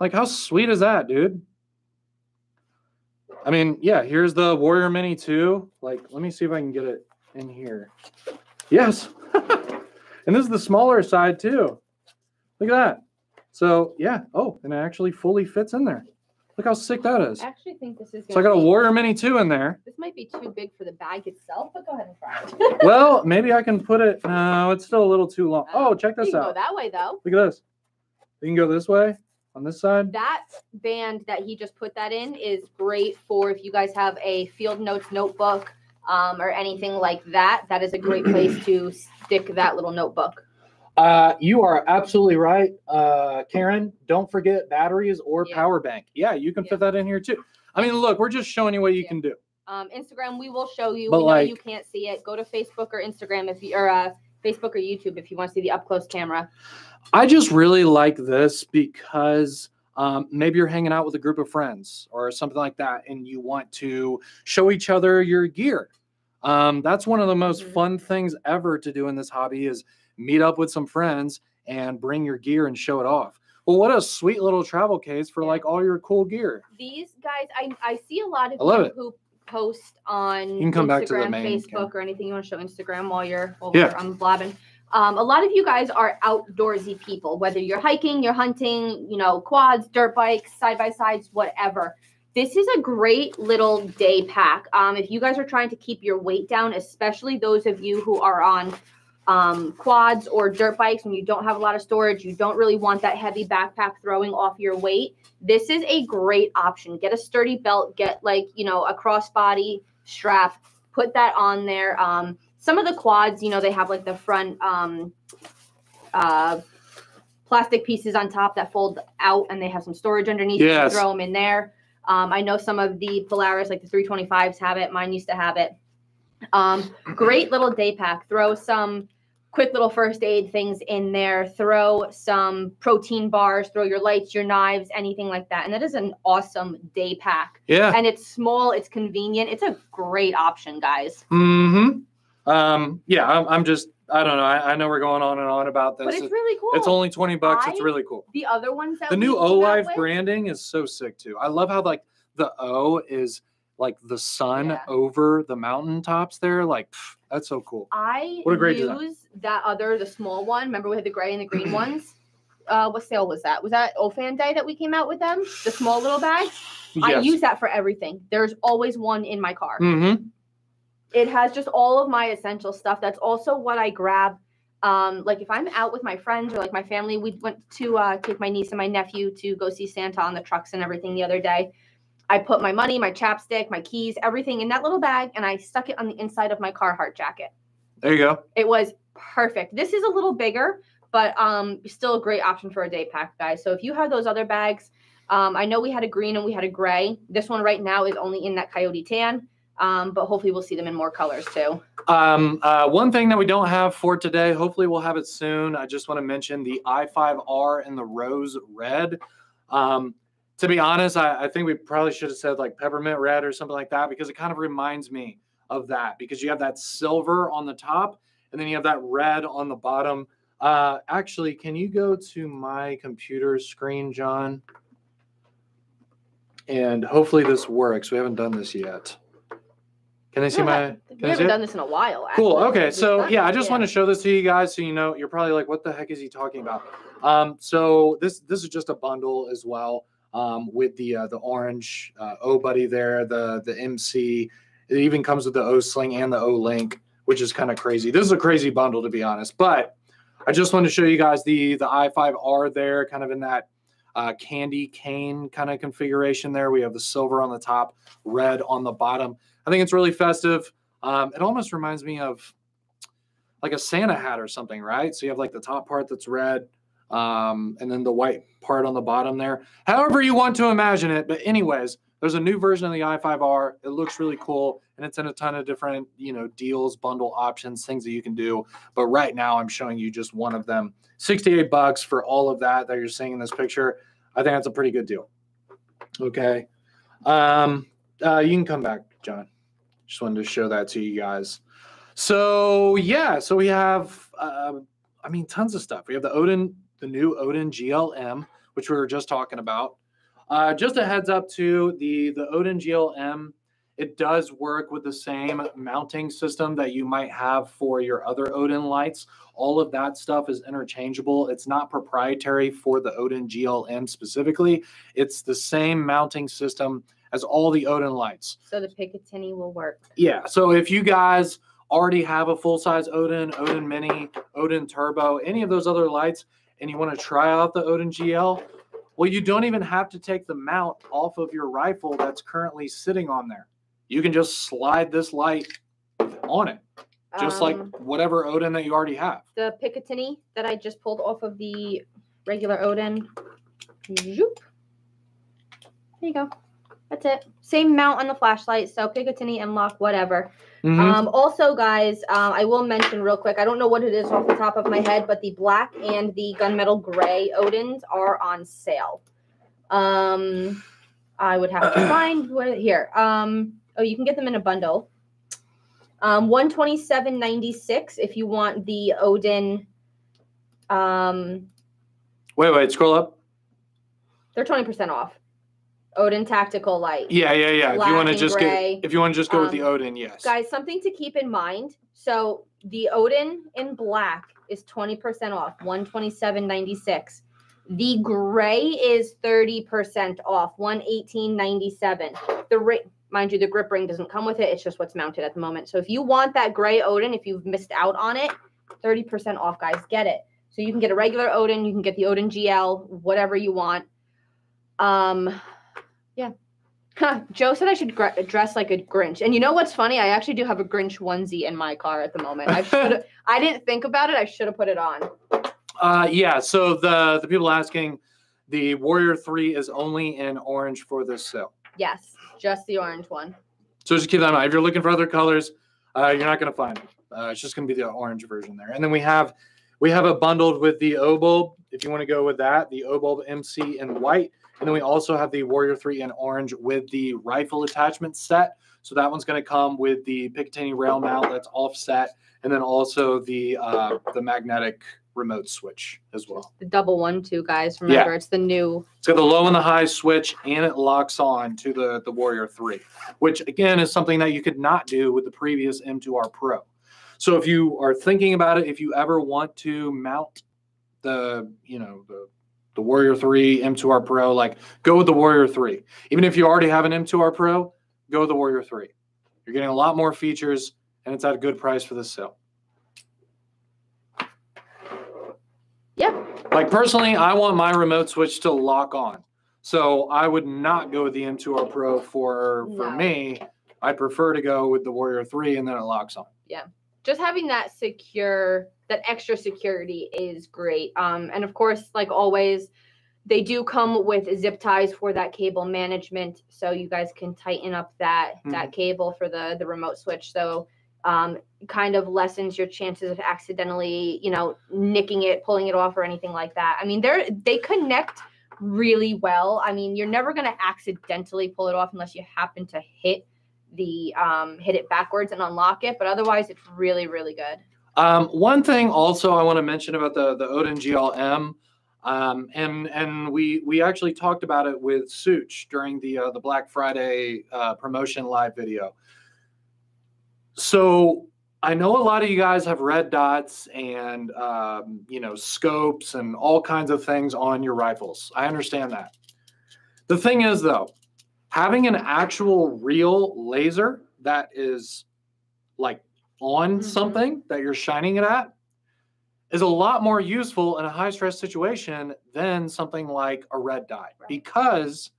Like, how sweet is that, dude? I mean, yeah, here's the Warrior Mini 2. Like, let me see if I can get it in here. Yes. and this is the smaller side too. Look at that. So yeah. Oh, and it actually fully fits in there. Look how sick that is. I actually think this is. So I got a Warrior Mini 2 in there. This might be too big for the bag itself, but go ahead and try it. Well, maybe I can put it. No, it's still a little too long. Oh, check you this can go that way though. Look at this. You can go this way on this side. That band that he just put that in is great for if you guys have a field notes notebook um, or anything like that. That is a great place to stick that little notebook. Uh, you are absolutely right, uh, Karen. Don't forget batteries or Yeah. power bank. Yeah, you can Yeah. fit that in here too. I mean, look, we're just showing you what you Yeah. can do. Um, Instagram, we will show you. But, we know like- you can't see it. Go to Facebook or Instagram if you or uh, Facebook or YouTube if you want to see the up close camera. I just really like this because um, maybe you're hanging out with a group of friends or something like that, and you want to show each other your gear. Um, that's one of the most Mhm. fun things ever to do in this hobby is meet up with some friends and bring your gear and show it off. Well, what a sweet little travel case for like all your cool gear. These guys, I, I see a lot of I love it. who post on You can come Instagram, back to the main Facebook, or anything you want to show Instagram while you're while Yeah. I'm blabbing. Um, a lot of you guys are outdoorsy people, whether you're hiking, you're hunting, you know, quads, dirt bikes, side by sides, whatever. This is a great little day pack. Um, if you guys are trying to keep your weight down, especially those of you who are on um, quads or dirt bikes when you don't have a lot of storage, you don't really want that heavy backpack throwing off your weight. This is a great option. Get a sturdy belt, get like, you know, a crossbody strap, put that on there. Um, some of the quads, you know, they have like the front um, uh, plastic pieces on top that fold out and they have some storage underneath. You can throw them in there. Um, I know some of the Polaris, like the 325s, have it. Mine used to have it. Um, great little day pack. Throw some quick little first aid things in there. Throw some protein bars. Throw your lights, your knives, anything like that. And that is an awesome day pack. Yeah. And it's small. It's convenient. It's a great option, guys. Mm-hmm. Um, yeah, I'm, I'm just, I don't know. I, I know we're going on and on about this. But it's really cool. it's only 20 bucks. it's really cool. the other ones that The new O Life branding is so sick too. I love how like the O is like the sun Yeah. over the mountaintops there. Like pff, that's so cool. I What a great use design. that other, the small one. Remember we had the gray and the green ones. Uh, what sale was that? Was that OFAN Day that we came out with them? The small little bag. I use that for everything. There's always one in my car. mm-hmm. It has just all of my essential stuff. That's also what I grab. Um, like if I'm out with my friends or like my family, we went to uh, take my niece and my nephew to go see Santa on the trucks and everything the other day. I put my money, my chapstick, my keys, everything in that little bag, and I stuck it on the inside of my Carhartt jacket. There you go. It was perfect. This is a little bigger, but um, still a great option for a day pack, guys. So if you have those other bags, um, I know we had a green and we had a gray. This one right now is only in that coyote tan, um, but hopefully we'll see them in more colors too. Um, uh, one thing that we don't have for today, hopefully we'll have it soon. I just want to mention the i5R and the rose red. Um, to be honest, I, I think we probably should have said like peppermint red or something like that because it kind of reminds me of that because you have that silver on the top and then you have that red on the bottom. Uh, actually, can you go to my computer screen, John? And hopefully this works. We haven't done this yet. Can I see Yeah, my? we Can see haven't it? done this in a while. Cool. Okay. So yeah, I just want to show this to you guys, so you know you're probably like, what the heck is he talking about? Um, so this this is just a bundle as well, um, with the uh, the orange uh, O buddy there, the the MC. It even comes with the O sling and the O link, which is kind of crazy. This is a crazy bundle to be honest, but I just want to show you guys the the i5R there, kind of in that uh, candy cane kind of configuration there. We have the silver on the top, red on the bottom. I think it's really festive. Um, it almost reminds me of like a Santa hat or something, right? So you have like the top part that's red, um, and then the white part on the bottom there. However you want to imagine it. But anyways, there's a new version of the i5R. It looks really cool, and it's in a ton of different, you know, deals, bundle options, things that you can do. But right now, I'm showing you just one of them. 68 bucks for all of that that you're seeing in this picture. I think that's a pretty good deal. Okay. Um, uh, you can come back, John. Just wanted to show that to you guys. So yeah, so we have, uh, I mean, tons of stuff. We have the Odin, the new Odin GLM, which we were just talking about. Uh, just a heads up to the the Odin GLM. It does work with the same mounting system that you might have for your other Odin lights. All of that stuff is interchangeable. It's not proprietary for the Odin GLM specifically. It's the same mounting system as all the Odin lights. So the Picatinny will work. Yeah. So if you guys already have a full size Odin, Odin Mini, Odin Turbo, any of those other lights, and you want to try out the Odin GL, well, you don't even have to take the mount off of your rifle that's currently sitting on there. You can just slide this light on it, just like Um, whatever Odin that you already have. the Picatinny that I just pulled off of the regular Odin. Zoop. There you go. That's it. Same mount on the flashlight. So Picatinny, M-LOK, whatever. Mhm. Um, also, guys, um, I will mention real quick. I don't know what it is off the top of my head, but the black and the gunmetal gray Odins are on sale. Um, I would have to find where here. Um, oh, you can get them in a bundle. Um, one twenty seven ninety six if you want the Odin. Um, Wait, wait, scroll up. they're twenty percent off. Odin Tactical Light. Yeah, yeah, yeah. if you want to just gray. get, if you want to just go with the Um, Odin, yes. Guys, something to keep in mind. So the Odin in black is 20% off, 127.96. The gray is 30% off, 118.97. The ri- mind you, the grip ring doesn't come with it. It's just what's mounted at the moment. So if you want that gray Odin, if you've missed out on it, 30% off, guys. Get it. So you can get a regular Odin, you can get the Odin GL, whatever you want. Um. Huh, Joe said I should gr- dress like a Grinch. And you know what's funny? I actually do have a Grinch onesie in my car at the moment. I should I didn't think about it. I should have put it on. Uh, yeah. So the the people asking, the Warrior Three is only in orange for this sale. Yes, just the orange one. So just keep that in mind. If you're looking for other colors, uh, you're not going to find them. Uh, it's just going to be the orange version there. And then we have we have it bundled with the O bulb. If you want to go with that, the O bulb MC in white, and then we also have the Warrior Three in orange with the rifle attachment set. So that one's going to come with the Picatinny rail mount that's offset, and then also the uh, the magnetic remote switch as well. The double one too, guys. Remember, it's the new It's got the low and the high switch, and it locks on to the the Warrior Three, which again is something that you could not do with the previous M2R Pro. So if you are thinking about it, if you ever want to mount the you know the the Warrior Three M2R Pro, like go with the Warrior Three. Even if you already have an M2R Pro, go with the Warrior Three. You're getting a lot more features, and it's at a good price for this sale. yeah. Like personally, I want my remote switch to lock on. So I would not go with the M2R Pro for for No. me. I'd prefer to go with the Warrior 3 and then it locks on. Yeah. Just having that secure, that extra security is great. Um, and of course, like always, they do come with zip ties for that cable management, so you guys can tighten up that that cable for the the remote switch. So um, kind of lessens your chances of accidentally, you know, nicking it, pulling it off, or anything like that. I mean, they're they connect really well. I mean, you're never going to accidentally pull it off unless you happen to hit the um, hit it backwards and unlock it. But otherwise, it's really really good. Um, one thing also I want to mention about the the Odin GLM, um, and and we we actually talked about it with Such during the uh, the Black Friday uh, promotion live video. So I know a lot of you guys have red dots and um, you know scopes and all kinds of things on your rifles. I understand that. The thing is though, having an actual real laser that is like on Mhm. something that you're shining it at is a lot more useful in a high stress situation than something like a red dot Right. because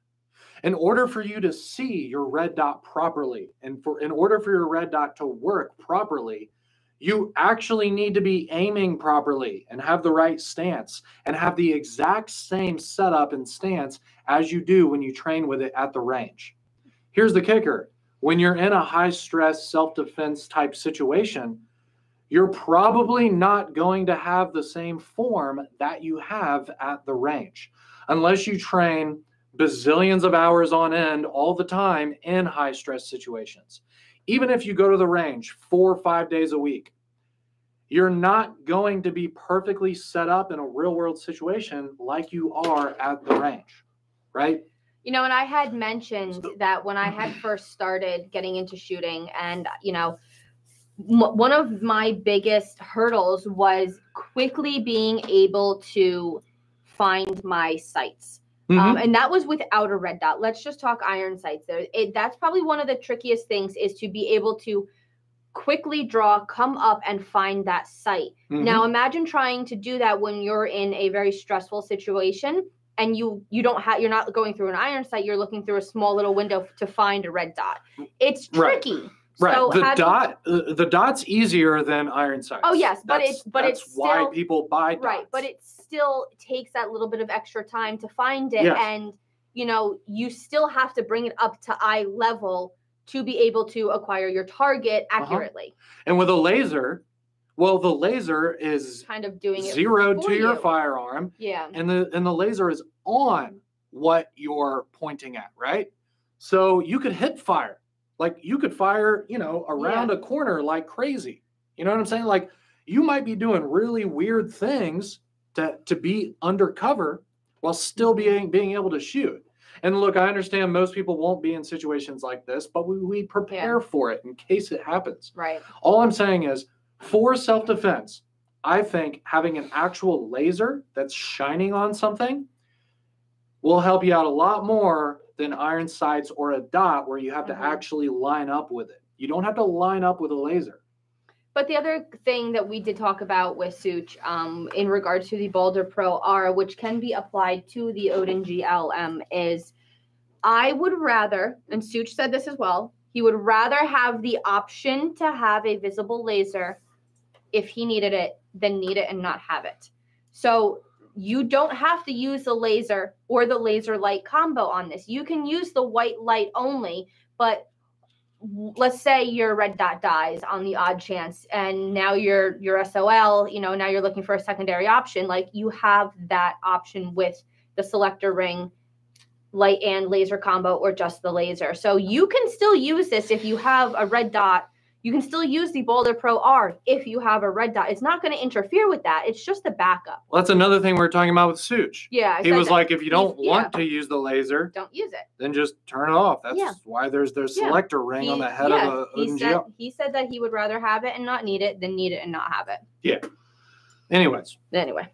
in order for you to see your red dot properly and for in order for your red dot to work properly you actually need to be aiming properly and have the right stance and have the exact same setup and stance as you do when you train with it at the range here's the kicker when you're in a high stress self defense type situation, you're probably not going to have the same form that you have at the range unless you train bazillions of hours on end all the time in high stress situations. Even if you go to the range four or five days a week, you're not going to be perfectly set up in a real world situation like you are at the range, right? You know, and I had mentioned that when I had first started getting into shooting, and you know, m- one of my biggest hurdles was quickly being able to find my sights. Um, and that was without a red dot. Let's just talk iron sights. There, it, that's probably one of the trickiest things is to be able to quickly draw, come up, and find that sight. Mhm. Now imagine trying to do that when you're in a very stressful situation and you you don't have you're not going through an iron sight, you're looking through a small little window to find a red dot. It's tricky. Right. So the dot the dot's easier than iron sights. Oh, yes, but That's- it's- but that's it's why still- people buy dots. Right, but it still takes that little bit of extra time to find it Yes. and you know, you still have to bring it up to eye level to be able to acquire your target Uh-huh. accurately. and with a laser, well, the laser is Kind of doing zeroed to your you. firearm, Yeah. and the and the laser is on what you're pointing at, right? So you could hit fire. Like you could fire, you know, around a corner like crazy. You know what I'm saying? Like you might be doing really weird things to to be undercover while still mm-hmm. being being able to shoot. And look, I understand most people won't be in situations like this, but we, we prepare for it in case it happens. Right. All I'm saying is for self defense, I think having an actual laser that's shining on something will help you out a lot more than iron sights or a dot where you have Mhm. to actually line up with it. You don't have to line up with a laser. But the other thing that we did talk about with Such um, in regards to the Baldr Pro R, which can be applied to the Odin GLM, is I would rather, and Such said this as well, he would rather have the option to have a visible laser if he needed it than need it and not have it. So you don't have to use the laser or the laser light combo on this. You can use the white light only, but let's say your red dot dies on the odd chance and now your your SOL, you know, now you're looking for a secondary option, like you have that option with the selector ring light and laser combo or just the laser. So you can still use this if you have a red dot. You can still use the Baldr Pro R if you have a red dot. It's not going to interfere with that. It's just a backup. Well, that's another thing we are talking about with Such. Yeah. I He was that. like, if you don't He's- want to use the laser, don't use it. then just turn it off. That's Yeah. why there's their Yeah. selector ring on the head yeah, of a he said, he said that he would rather have it and not need it than need it and not have it. Yeah. Anyways, Anyway.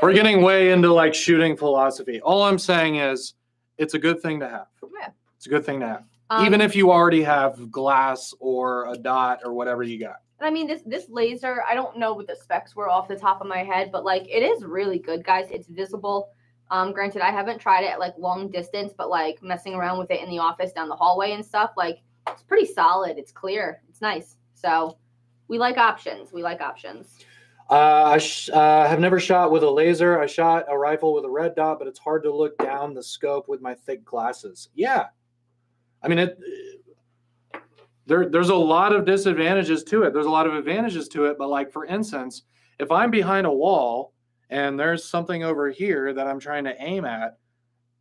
we're getting way into like shooting philosophy. All I'm saying is it's a good thing to have. Yeah. It's a good thing to have. Um, Even if you already have glass or a dot or whatever you got. I mean, this this laser, I don't know what the specs were off the top of my head, but like it is really good, guys. It's visible. Um, granted, I haven't tried it at like long distance, but like messing around with it in the office down the hallway and stuff, like it's pretty solid. It's clear. It's nice. So we like options. We like options. Uh, I sh- uh, have never shot with a laser. I shot a rifle with a red dot, but it's hard to look down the scope with my thick glasses. Yeah, I mean it. There, there's a lot of disadvantages to it. There's a lot of advantages to it, but like for instance, if I'm behind a wall and there's something over here that I'm trying to aim at,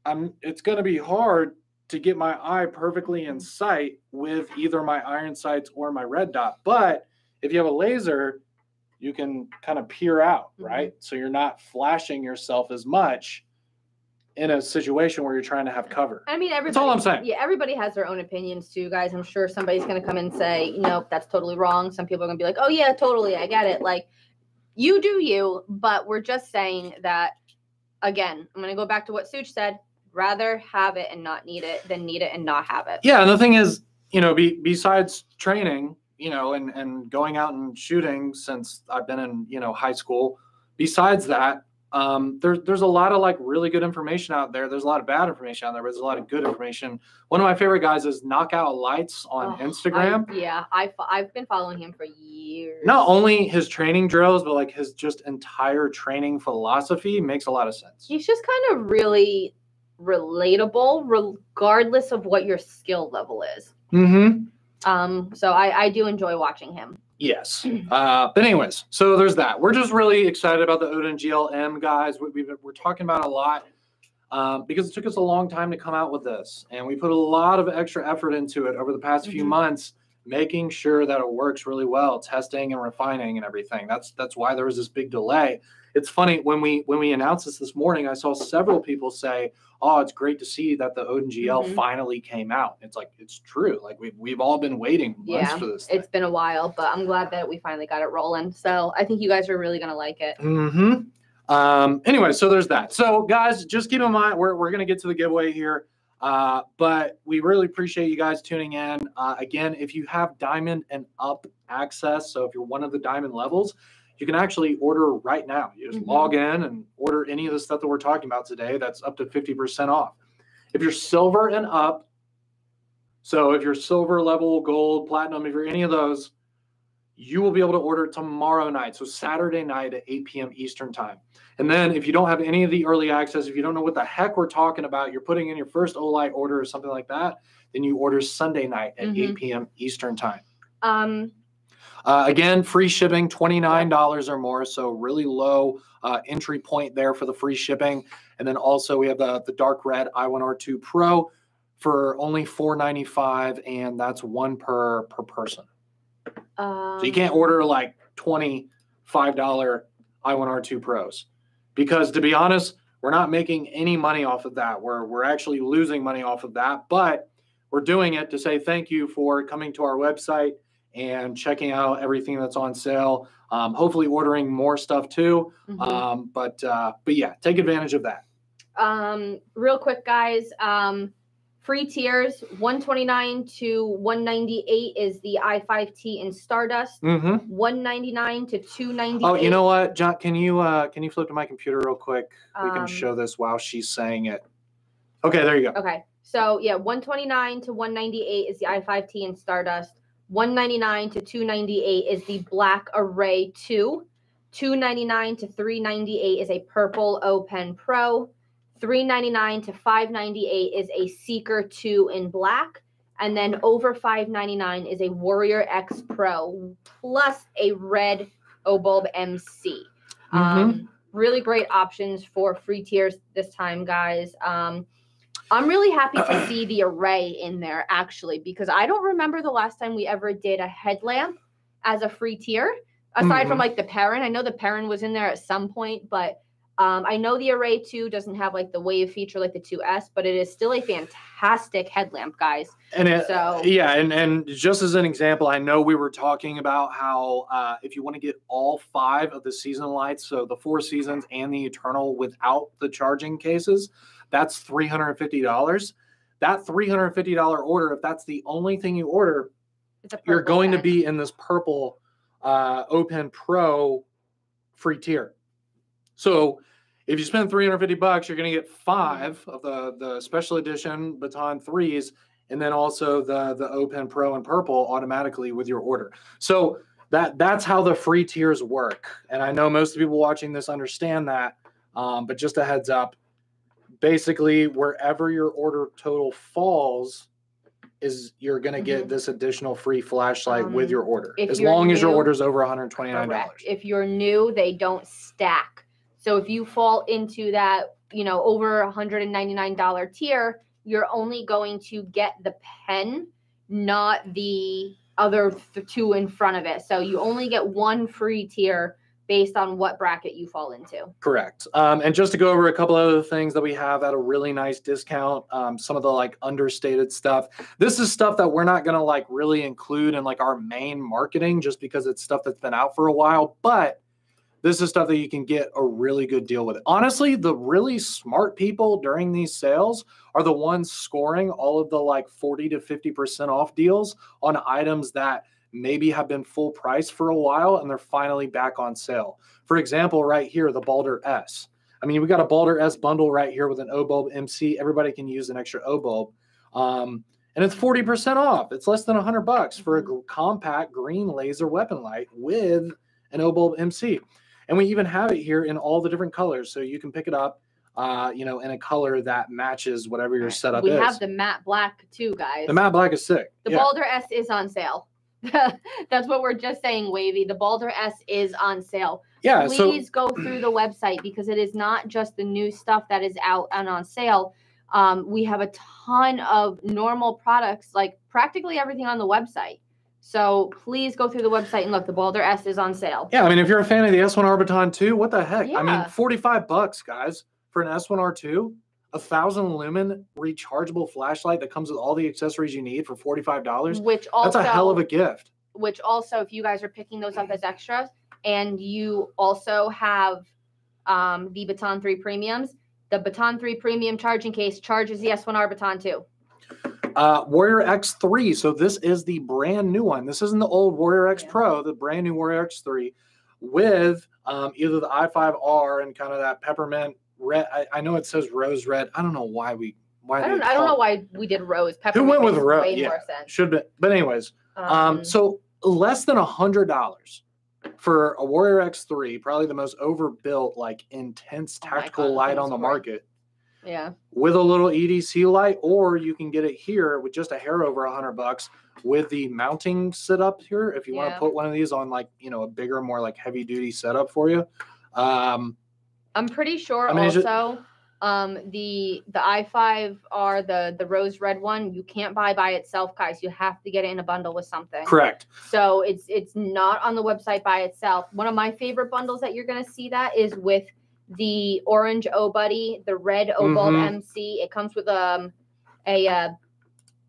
I'm. It's going to be hard to get my eye perfectly in sight with either my iron sights or my red dot. But if you have a laser, you can kind of peer out, Mhm. right? So you're not flashing yourself as much in a situation where you're trying to have cover. I mean, everybody. That's all I'm saying. Yeah, everybody has their own opinions too, guys. I'm sure somebody's gonna come and say, nope, that's totally wrong. Some people are gonna be like, oh yeah, totally, I get it. Like, you do you, but we're just saying that. Again, I'm gonna go back to what Such said. Rather have it and not need it than need it and not have it. Yeah, and the thing is, you know, be, besides training, you know, and and going out and shooting since I've been in, you know, high school. Besides that, um, there's there's a lot of like really good information out there. There's a lot of bad information out there, but there's a lot of good information. One of my favorite guys is Knockout Lights on Oh, Instagram. I- yeah, I fo- I've been following him for years. not only his training drills, but like his just entire training philosophy makes a lot of sense. he's just kind of really relatable, regardless of what your skill level is. Mm-hmm. Um, so I I do enjoy watching him. Yes. Uh, but anyways, so there's that. We're just really excited about the Odin GLM guys. We, we've, we're talking about a lot um, because it took us a long time to come out with this, and we put a lot of extra effort into it over the past few Mhm. months, making sure that it works really well, testing and refining and everything. That's that's why there was this big delay. It's funny when we when we announced this this morning, I saw several people say, "Oh, it's great to see that the Odin GL Mhm. finally came out." It's like it's true. Like we've we've all been waiting Yeah, for this. Thing. It's been a while, but I'm glad that we finally got it rolling. So I think you guys are really gonna like it. Mm-hmm. Um, anyway, so there's that. So guys, just keep in mind we're we're gonna get to the giveaway here. Uh, but we really appreciate you guys tuning in. Uh, again, if you have diamond and up access, so if you're one of the diamond levels, you can actually order right now. You just Mhm. log in and order any of the stuff that we're talking about today. That's up to 50% off. If you're silver and up, so if you're silver level, gold, platinum, if you're any of those, you will be able to order tomorrow night. So Saturday night at 8 p.m. Eastern time. And then if you don't have any of the early access, if you don't know what the heck we're talking about, you're putting in your first Olight order or something like that, then you order Sunday night at 8 p.m. Eastern time. Um, Uh, again, free shipping, $29 or more. So really low uh, entry point there for the free shipping. And then also we have the the dark red i1R2 Pro for only 495 and that's one per per person. Um, So you can't order like $25 i1R2 Pros. Because to be honest, we're not making any money off of that. We're we're actually losing money off of that, but we're doing it to say thank you for coming to our website and checking out everything that's on sale. Um, hopefully ordering more stuff too. mhm. Um, but uh, but yeah, take advantage of that. um real quick guys um free tiers 129 to 198 is the i5t in stardust Mm-hmm. 199 to 298 Oh, you know what, John? Can you uh, can you flip to my computer real quick? We can Um, show this while she's saying it. Okay, there you go. okay so yeah 129 to 198 is the i5t in stardust 199 to 298 is the black array 2 299 to 398 is a purple open pro. 399 to 598 is a seeker 2 in black. And then over 599 is a warrior x pro plus a red obulb mc um, really great options for free tiers this time guys. Um, i'm really happy to see the array in there actually because i don't remember the last time we ever did a headlamp as a free tier aside from Mhm. like the Perun. I know the Perun was in there at some point, but um, I know the Array 2 doesn't have like the wave feature like the 2S, but it is still a fantastic headlamp, guys. And it, So- yeah, and and just as an example, I know we were talking about how uh, if you want to get all five of the season lights, so the four seasons and the eternal without the charging cases, that's three hundred and fifty dollars. That three hundred and fifty dollar order, if that's the only thing you order, you're going to be in this purple uh, Open Pro free tier. So if you spend 350 bucks, you're going to get five of the the special edition Baton threes, and then also the the Open Pro and purple automatically with your order. So that that's how the free tiers work. And I know most people watching this understand that, um, but just a heads up. Basically, wherever your order total falls, is you're going to get Mhm. this additional free flashlight with Um, your order, as long as your order is over 129 Correct. dollars. If you're new, they don't stack. So if you fall into that, you know, over $199 tier, you're only going to get the pen, not the other th- two in front of it. So you only get one free tier based on what bracket you fall into. Correct. Um, and just to go over a couple of other things that we have at a really nice discount, um, some of the like understated stuff. This is stuff that we're not going to like really include in like our main marketing just because it's stuff that's been out for a while. But this is stuff that you can get a really good deal with. Honestly, the really smart people during these sales are the ones scoring all of the like 40 to 50% off deals on items that maybe have been full price for a while and they're finally back on sale. For example, right here, the Baldr S. I mean, we got a Baldr S bundle right here with an O-bulb MC. Everybody can use an extra O-bulb. Um, and it's 40% off. It's less than 100 bucks for a compact green laser weapon light with an O-bulb MC. And we even have it here in all the different colors. So you can pick it up, uh, you know, in a color that matches whatever your setup we is. We have the matte black too, guys. the matte black is sick. The yeah. Baldr S is on sale. That's what we're just saying, Wavy. The Baldr S is on sale. yeah. So Please go through the website because it is not just the new stuff that is out and on sale. Um, we have a ton of normal products, like practically everything on the website. So please go through the website and look. The Baldr S is on sale. Yeah, I mean, if you're a fan of the S1R Baton 2, what the heck? Yeah. I mean, 45 bucks, guys, for an S1R2, a thousand lumen rechargeable flashlight that comes with all the accessories you need for $45. Which also That's a hell of a gift. which also if you guys are picking those up as extras and you also have um, the baton 3 premiums the baton 3 premium charging case charges the s1r baton 2 Uh, Warrior X3. So this is the brand new one. This isn't the old Warrior X Yeah. Pro, the brand new Warrior X3 with um, either the i5R and kind of that peppermint red. I, I know it says rose red. I don't know why we why i don't i don't know why we did rose pepper Who went with Rose? Yeah. should be. But anyways, Um, so less than a hundred dollars for a Warrior X3, probably the most overbuilt, like intense Oh tactical God, light on the market yeah with a little EDC light, or you can get it here with just a hair over a hundred bucks with the mounting setup here. If you want to put one of these on like you know a bigger, more like heavy duty setup for you. Um, i'm pretty sure I mean, also just- Um, the the i5 are the the rose red one. You can't buy by itself, guys. You have to get it in a bundle with something. Correct. So it's it's not on the website by itself. One of my favorite bundles that you're gonna see that is with the orange O Buddy, the red O Mhm. MC. It comes with um a uh,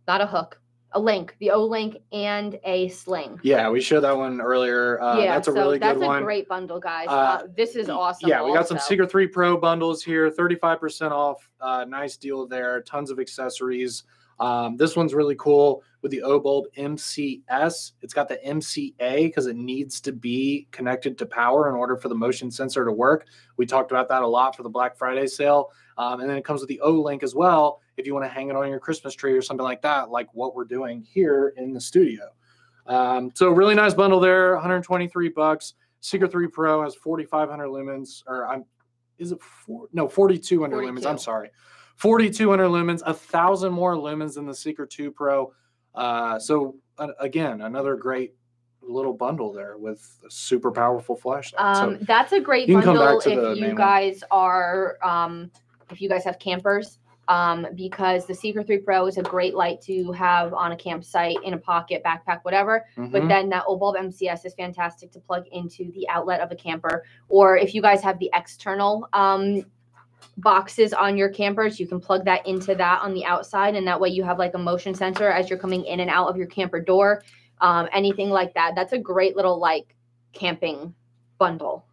not a hook, a link, the O link, and a sling. Yeah, we showed that one earlier. Uh, yeah, that's a so really that's good a one. great bundle, guys. Uh, Uh, this is awesome. Yeah, we got some. Seeker 3 Pro bundles here, 35% off. Uh, nice deal there. Tons of accessories. Um, this one's really cool with the Obulb MCS. It's got the MCA because it needs to be connected to power in order for the motion sensor to work. We talked about that a lot for the Black Friday sale. Um, and then it comes with the O Link as well if you want to hang it on your Christmas tree or something like that, like what we're doing here in the studio. Um, so really nice bundle there, 123 bucks. Seeker 3 Pro has 4,500 lumens, or I'm, is it four? No, 4,200 lumens. I'm sorry, 4,200 lumens, a thousand more lumens than the Seeker 2 Pro. Uh, so uh, again, another great little bundle there with a super powerful flashlight. Um, so that's a great you can come bundle back to the if you one. guys are um, if you guys have campers. Um, because the Seeker 3 Pro is a great light to have on a campsite, in a pocket, backpack, whatever. But mhm. then that Obulb MCS is fantastic to plug into the outlet of a camper. Or if you guys have the external um, boxes on your campers, you can plug that into that on the outside, and that way you have like a motion sensor as you're coming in and out of your camper door. Um, anything like that. That's a great little like camping bundle.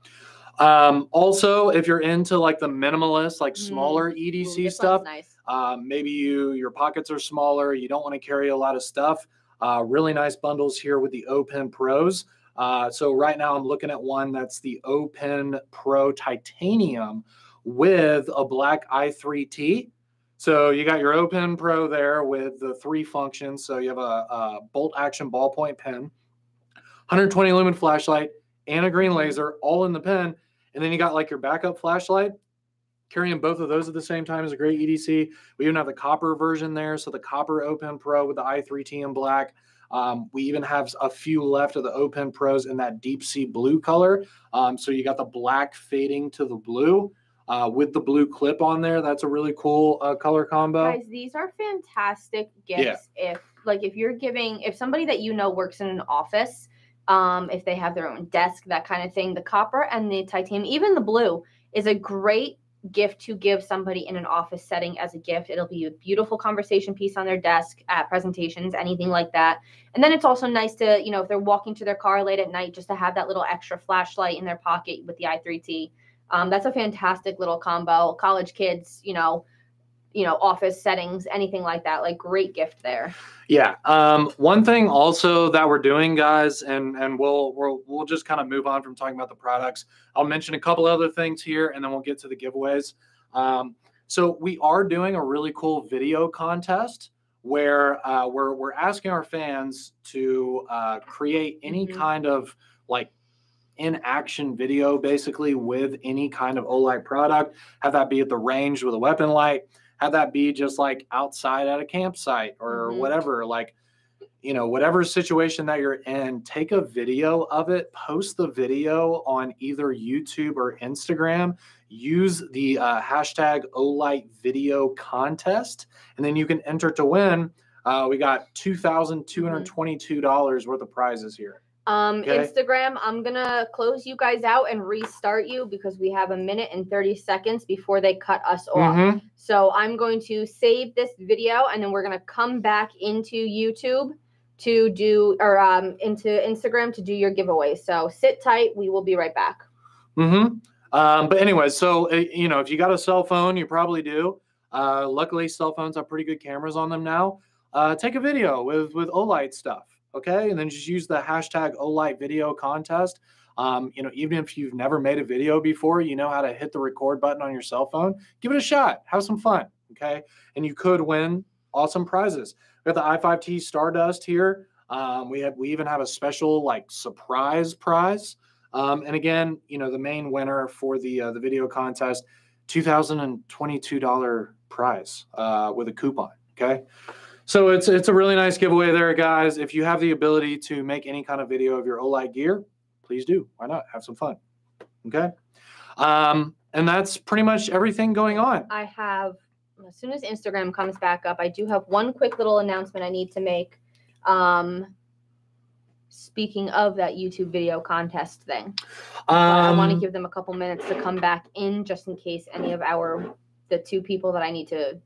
Um, also, if you're into like the minimalist, like Mhm. smaller Ooh, EDC one's stuff, nice. um, maybe you your pockets are smaller, you don't want to carry a lot of stuff. Uh, really nice bundles here with the Open Pros. Uh, so right now I'm looking at one that's the Open Pro Titanium with a black i3T. So you got your Open Pro there with the three functions. So you have a, a bolt action ballpoint pen, 120 lumen flashlight, and a green laser all in the pen. And then you got like your backup flashlight. Carrying both of those at the same time is a great EDC. We even have the copper version there. So the copper Open Pro with the i3T in black. Um, we even have a few left of the Open Pros in that deep sea blue color. Um, so you got the black fading to the blue uh, with the blue clip on there. That's a really cool uh, color combo. Guys, these are fantastic gifts. If like if you're giving if somebody that you know works in an office, um, if they have their own desk, that kind of thing, the copper and the titanium, even the blue, is a great gift to give somebody in an office setting as a gift. It'll be a beautiful conversation piece on their desk at presentations, anything like that. And then it's also nice to, you know, if they're walking to their car late at night, just to have that little extra flashlight in their pocket with the i3T. Um, that's a fantastic little combo. College kids, you know, you know, office settings, anything like that. Like great gift there. Yeah. Um, one thing also that we're doing, guys, and and we'll we'll we'll just kind of move on from talking about the products. I'll mention a couple other things here, and then we'll get to the giveaways. Um, so we are doing a really cool video contest where uh, we're we're asking our fans to uh, create any Mhm. kind of like in action video basically with any kind of Olight product have that be at the range with a weapon light have that be just like outside at a campsite or Mhm. whatever like you know whatever situation that you're in take a video of it post the video on either youtube or instagram use the uh, hashtag olight video contest and then you can enter to win uh, we got $2222 worth of prizes here Um, Okay. Instagram, I'm gonna close you guys out and restart you because we have a minute and 30 seconds before they cut us off. Mhm. So I'm going to save this video and then we're gonna come back into YouTube to do or um into Instagram to do your giveaway. So sit tight. We will be right back. Mm-hmm. Um, but anyway, so uh, you know, if you got a cell phone, you probably do. Uh, luckily, cell phones have pretty good cameras on them now. Uh, take a video with with Olight stuff, okay, and then just use the hashtag Olight Video Contest. Um, you know, even if you've never made a video before, you know how to hit the record button on your cell phone. Give it a shot. Have some fun, okay, and you could win awesome prizes. We got the i5T Stardust here. Um, we have we even have a special like surprise prize. Um, and again, you know, the main winner for the uh, the video contest, two thousand and twenty-two dollar prize uh, with a coupon. Okay, so it's it's a really nice giveaway there, guys. If you have the ability to make any kind of video of your Olight gear, please do. Why not? Have some fun. Okay. Um, and that's pretty much everything going on. I have as soon as Instagram comes back up, I do have one quick little announcement I need to make. Um, speaking of that YouTube video contest thing, but I want to Um, give them a couple minutes to come back in just in case any of our the two people that I need to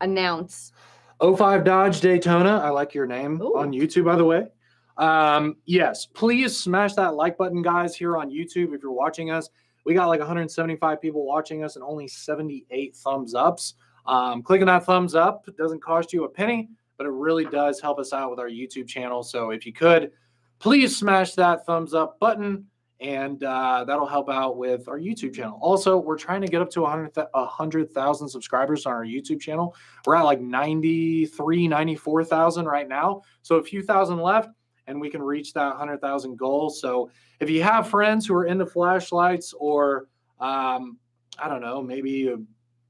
announce. 05 Dodge Daytona. I like your name Ooh. on YouTube, by the way. Um, yes, please smash that like button, guys, here on YouTube if you're watching us. We got like 175 people watching us and only 78 thumbs ups. Um, clicking that thumbs up doesn't cost you a penny, but it really does help us out with our YouTube channel. So if you could, please smash that thumbs up button and uh, that'll help out with our YouTube channel. Also, we're trying to get up to 100 th- 100,000 subscribers on our YouTube channel. We're at like 93, 94,000 right now. So a few thousand left and we can reach that 100,000 goal. So if you have friends who are into flashlights or um, I don't know, maybe you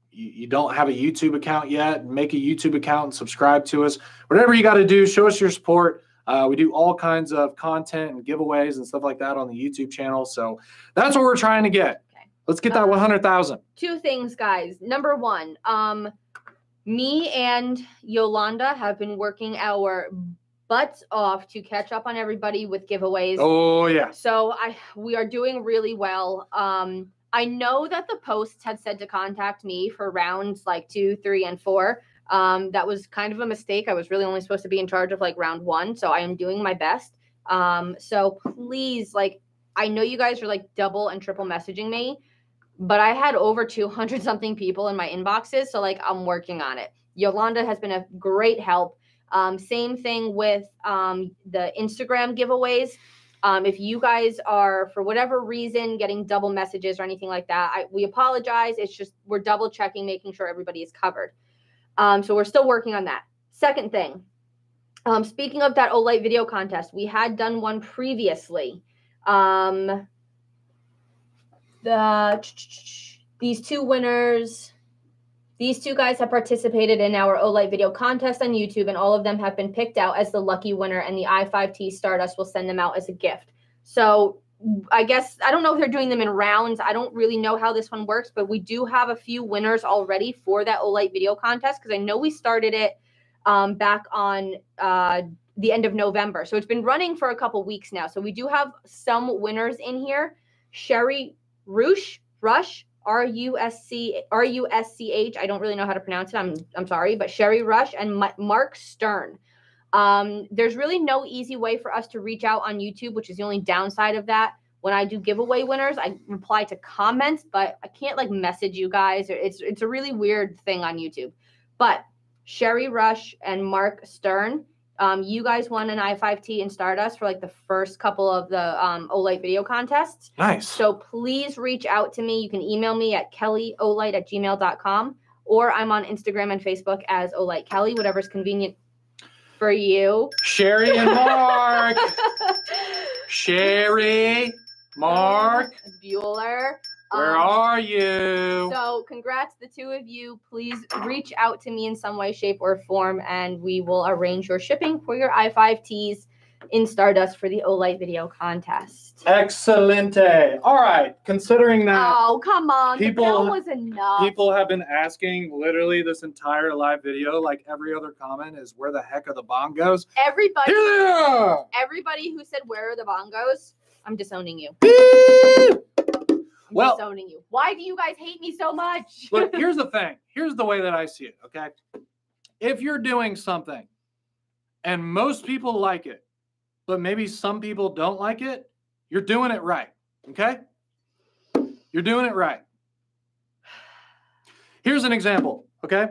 you don't have a YouTube account yet, make a YouTube account and subscribe to us. Whatever you got to do, show us your support. Uh, we do all kinds of content and giveaways and stuff like that on the YouTube channel. So that's what we're trying to get. Okay. Let's get that Um, 100,000. two things, guys. Number one, um, me and Yolanda have been working our butts off to catch up on everybody with giveaways. Oh, yeah. So I we are doing really well. Um, I know that the posts had said to contact me for rounds like two, three, and four. Um, that was kind of a mistake. I was really only supposed to be in charge of like round one, so I am doing my best. Um, so please, like, I know you guys are like double and triple messaging me, but I had over 200 something people in my inboxes, so like I'm working on it. Yolanda has been a great help. Um, same thing with um, the Instagram giveaways. Um, if you guys are, for whatever reason, getting double messages or anything like that, I, we apologize. It's just we're double checking, making sure everybody is covered. Um, so we're still working on that. Second thing, um, speaking of that Olight video contest, we had done one previously. Um, the these two winners, these two guys have participated in our Olight video contest on YouTube, and all of them have been picked out as the lucky winner. And the i5T Stardust will send them out as a gift. So I guess I don't know if they're doing them in rounds. I don't really know how this one works, but we do have a few winners already for that Olight video contest because I know we started it um, back on uh, the end of November. So it's been running for a couple weeks now. So we do have some winners in here. Sherry Rush, Rush, R U S C R U S C H. I don't really know how to pronounce it. I'm I'm sorry, but Sherry Rush and Ma- Mark Stern. Um, there's really no easy way for us to reach out on YouTube, which is the only downside of that. When I do giveaway winners, I reply to comments, but I can't like message you guys. It's it's a really weird thing on YouTube. But Sherry Rush and Mark Stern, um, you guys won an i5T in Stardust for like the first couple of the um, Olight video contests. Nice. So please reach out to me. You can email me at kellyolight at gmail.com or I'm on Instagram and Facebook as Olight Kelly, whatever's convenient for you. Sherry and Mark. Sherry, Mark, Bueller. where Um, are you? So, congrats, the two of you. Please reach out to me in some way, shape, or form, and we will arrange your shipping for your i5Ts in Stardust for the Olight video contest. Excelente. All right. Considering that Oh, come on. people- the bill was enough. people have been asking literally this entire live video, like every other comment is where the heck are the bongos? everybody, are. everybody who said, Where are the bongos? I'm disowning you. I'm Well- disowning you. Why do you guys hate me so much? Look, here's the thing. Here's the way that I see it. Okay. If you're doing something and most people like it, but maybe some people don't like it, you're doing it right. Okay. You're doing it right. Here's an example. Okay.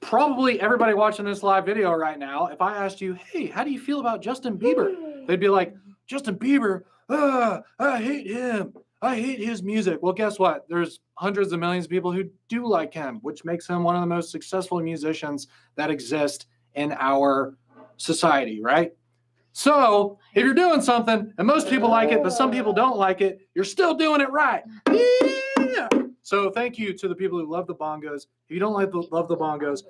Probably everybody watching this live video right now, if I asked you, hey, how do you feel about Justin Bieber? They'd be like, Justin Bieber, ah, I hate him. I hate his music. Well, guess what? There's hundreds of millions of people who do like him, which makes him one of the most successful musicians that exist in our society, right? So, if you're doing something and most people like it, but some people don't like it, you're still doing it right. Yeah. So, thank you to the people who love the bongos. If you don't like the, love the bongos,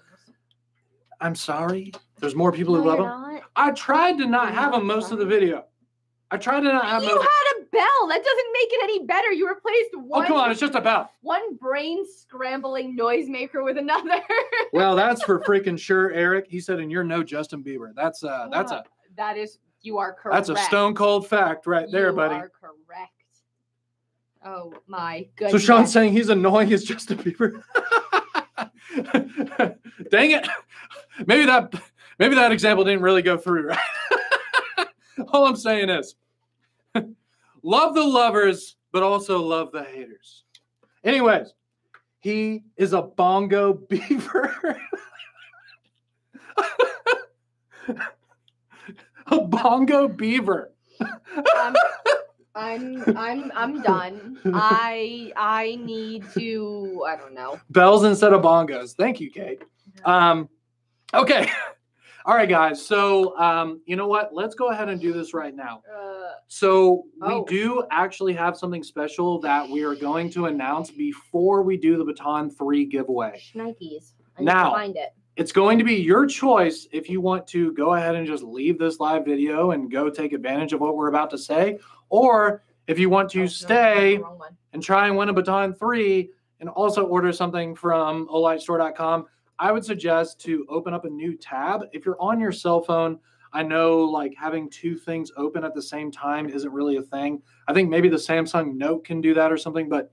I'm sorry. There's more people who No, love them. not. I tried to not have them most of the video. I tried to not have you had a bell. That doesn't make it any better. You replaced Oh one come on, it's just a bell. one brain scrambling noisemaker with another. Well, that's for freaking sure, Eric. He said, and you're no Justin Bieber. That's uh that's a that is you are correct. that's a stone cold fact right there, buddy. You are correct. Oh my goodness. So. Sean's saying he's annoying as Justin Bieber. Dang it. Maybe that maybe that example didn't really go through, right? All I'm saying is love the lovers, but also love the haters. Anyways, he is a bongo beaver. a bongo beaver. I'm, I'm I'm I'm done. I I need to I don't know. bells instead of bongos. Thank you, Kate. Um, okay. All right, guys. So, um, you know what? Let's go ahead and do this right now. Uh, So, we Oh. do actually have something special that we are going to announce before we do the Baton 3 giveaway. Nikes. I need Now. to find it. It's going to be your choice if you want to go ahead and just leave this live video and go take advantage of what we're about to say, or if you want Oh, to no, stay and try and win a baton three and also order something from olightstore.com i would suggest to open up a new tab. If you're on your cell phone i know like having two things open at the same time isn't really a thing. I think maybe the samsung note can do that or something but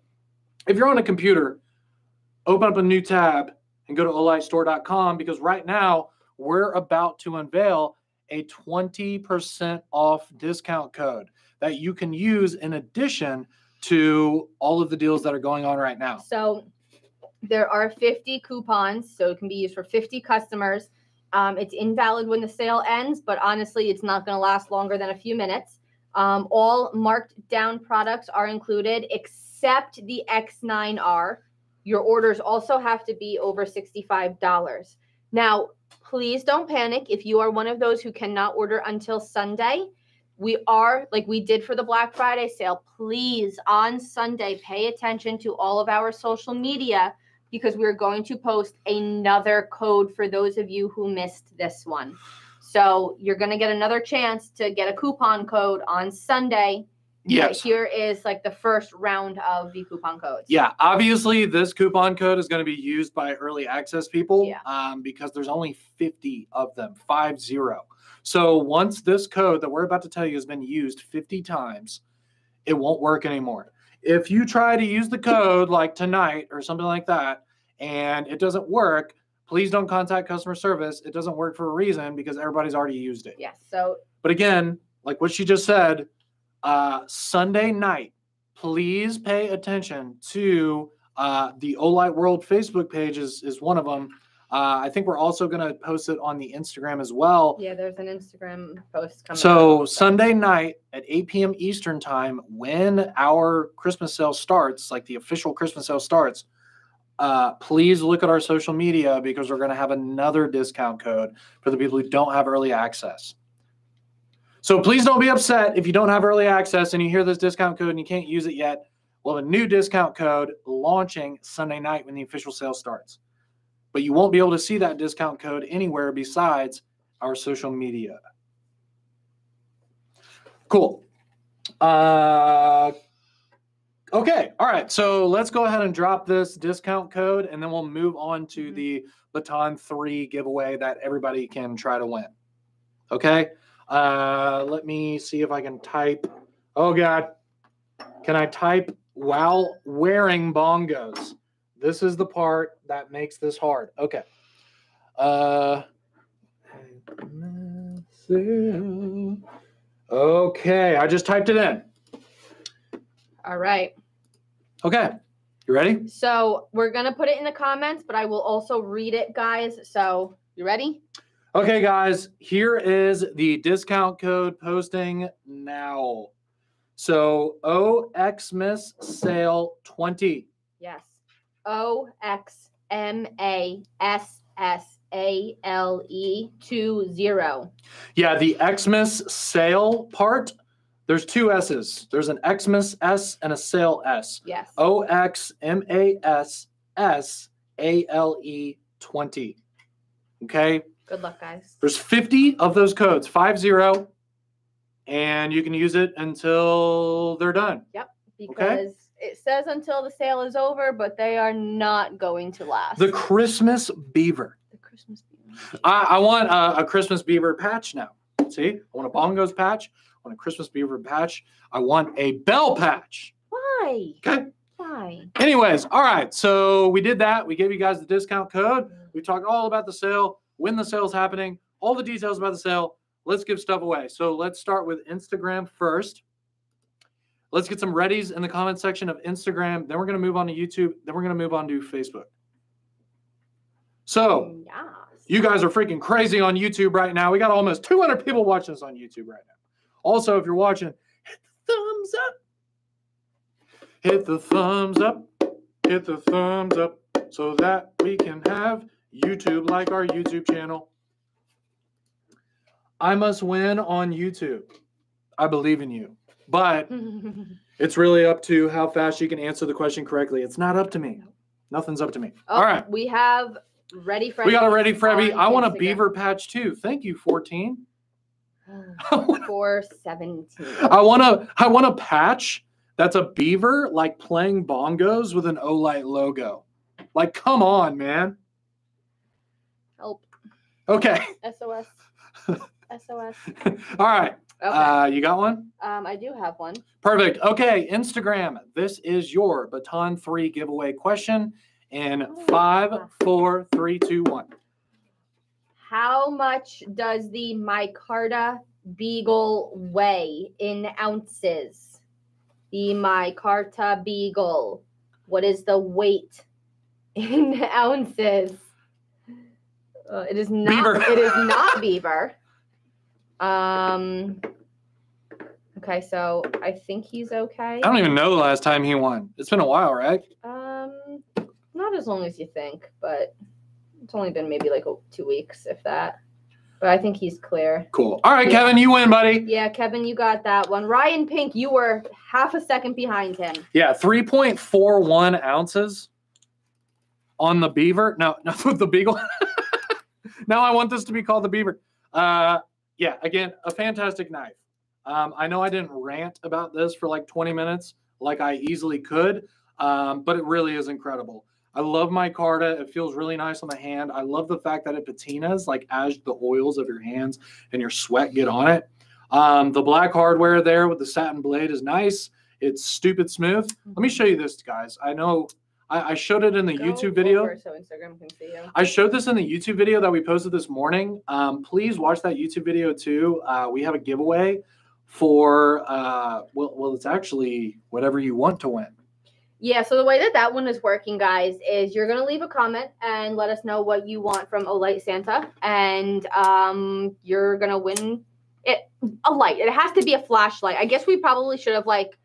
if you're on a computer open up a new tab and go to olightstore.com because right now we're about to unveil a 20% off discount code that you can use in addition to all of the deals that are going on right now. So there are 50 coupons, so it can be used for 50 customers. Um, it's invalid when the sale ends, but honestly, it's not going to last longer than a few minutes. Um, all marked down products are included except the X9R. Your orders also have to be over $65. Now, please don't panic if you are one of those who cannot order until Sunday. We are, like we did for the Black Friday sale, please on Sunday pay attention to all of our social media because we're going to post another code for those of you who missed this one. So you're going to get another chance to get a coupon code on Sunday. Yes. here is like the first round of the coupon codes. Yeah, obviously this coupon code is going to be used by early access people Yeah. um, because there's only 50 of them, five zero. So once this code that we're about to tell you has been used 50 times, it won't work anymore. If you try to use the code like tonight or something like that and it doesn't work, please don't contact customer service. It doesn't work for a reason because everybody's already used it. Yes. So But again, like what she just said, uh, Sunday night, please pay attention to uh, the Olight World Facebook page is, is one of them. Uh, I think we're also going to post it on the Instagram as well. yeah, there's an Instagram post coming. So up. Sunday night at 8 p.m. Eastern time, when our Christmas sale starts, like the official Christmas sale starts, uh, please look at our social media because we're going to have another discount code for the people who don't have early access. So please don't be upset if you don't have early access and you hear this discount code and you can't use it yet. We'll have a new discount code launching Sunday night when the official sale starts. But you won't be able to see that discount code anywhere besides our social media. Cool. Uh, okay. All right. So let's go ahead and drop this discount code and then we'll move on to Mhm. the Baton 3 giveaway that everybody can try to win. Okay. Uh, let me see if I can type. Oh, God. Can I type while wearing bongos? This is the part that makes this hard. Okay. Uh, okay. I just typed it in. all right. Okay. You ready? So we're gonna put it in the comments, but I will also read it, guys. So you ready? Okay, guys, here is the discount code posting now. So OXMIS sale 20. Yes. O X M A S S A L E two zero. Yeah, the Xmas sale part, there's two S's. There's an Xmas S and a sale S. Yes. O X M A S S A L E 20. Okay, Good luck, guys. there's 50 of those codes, five zero, and you can use it until they're done. Yep, because it says until the sale is over, but they are not going to last. The Christmas beaver. The Christmas. I, I want a, a Christmas beaver patch now. See, I want a bongos patch. I want a Christmas beaver patch. I want a bell patch. Why? Okay. Why? Anyways, all right. So we did that. We gave you guys the discount code. We talked all about the sale, when the sale's happening, all the details about the sale. Let's give stuff away. So let's start with Instagram first. Let's get some readies in the comment section of Instagram. Then we're going to move on to YouTube. Then we're going to move on to Facebook. So Yes. you guys are freaking crazy on YouTube right now. We got almost 200 people watching us on YouTube right now. Also, if you're watching, hit the thumbs up. Hit the thumbs up. Hit the thumbs up so that we can have YouTube like our YouTube channel. I must win on YouTube. I believe in you. But it's really up to how fast you can answer the question correctly. It's not up to me. Nothing's up to me. Oh, All right. We have ready for We got a ready on Frebby. I want a Instagram. beaver patch too. Thank you, 14. Four seventeen. I want a I want a patch that's a beaver like playing bongos with an Olight logo. Like, come on, man. Help. Okay. SOS. SOS. All right. Okay. Uh, you got one? um, I do have one. Perfect. Okay, Instagram. This is your Baton 3 giveaway question in five, four, three, two, one. How much does the micarta beagle weigh in ounces? The micarta beagle. What is the weight in ounces? Uh, it is not. Beaver. It is not beaver. Um. Okay, so I think he's okay. I don't even know the last time he won. It's been a while, right? Um, not as long as you think, but it's only been maybe like two weeks, if that. But I think he's clear. Cool. All right, Yeah. Kevin, you win, buddy. Yeah, Kevin, you got that one. Ryan Pink, you were half a second behind him. Yeah, 3.41 ounces on the beaver. No, not with the beagle. Now I want this to be called the beaver. Uh, yeah, again, a fantastic knife. Um, I know I didn't rant about this for like 20 minutes like I easily could, um, but it really is incredible. I love micarta. It feels really nice on the hand. I love the fact that it patinas like as the oils of your hands and your sweat get on it. Um, the black hardware there with the satin blade is nice. It's stupid smooth. Let me show you this, guys. I know I, I showed it in the Go YouTube video. so Instagram can see you. I showed this in the YouTube video that we posted this morning. Um, please watch that YouTube video too. Uh, we have a giveaway for uh, well, well, it's actually whatever you want to win. Yeah, so the way that that one is working, guys, is you're gonna leave a comment and let us know what you want from Olight Santa, and um, you're gonna win it a light. It has to be a flashlight. I guess we probably should have like,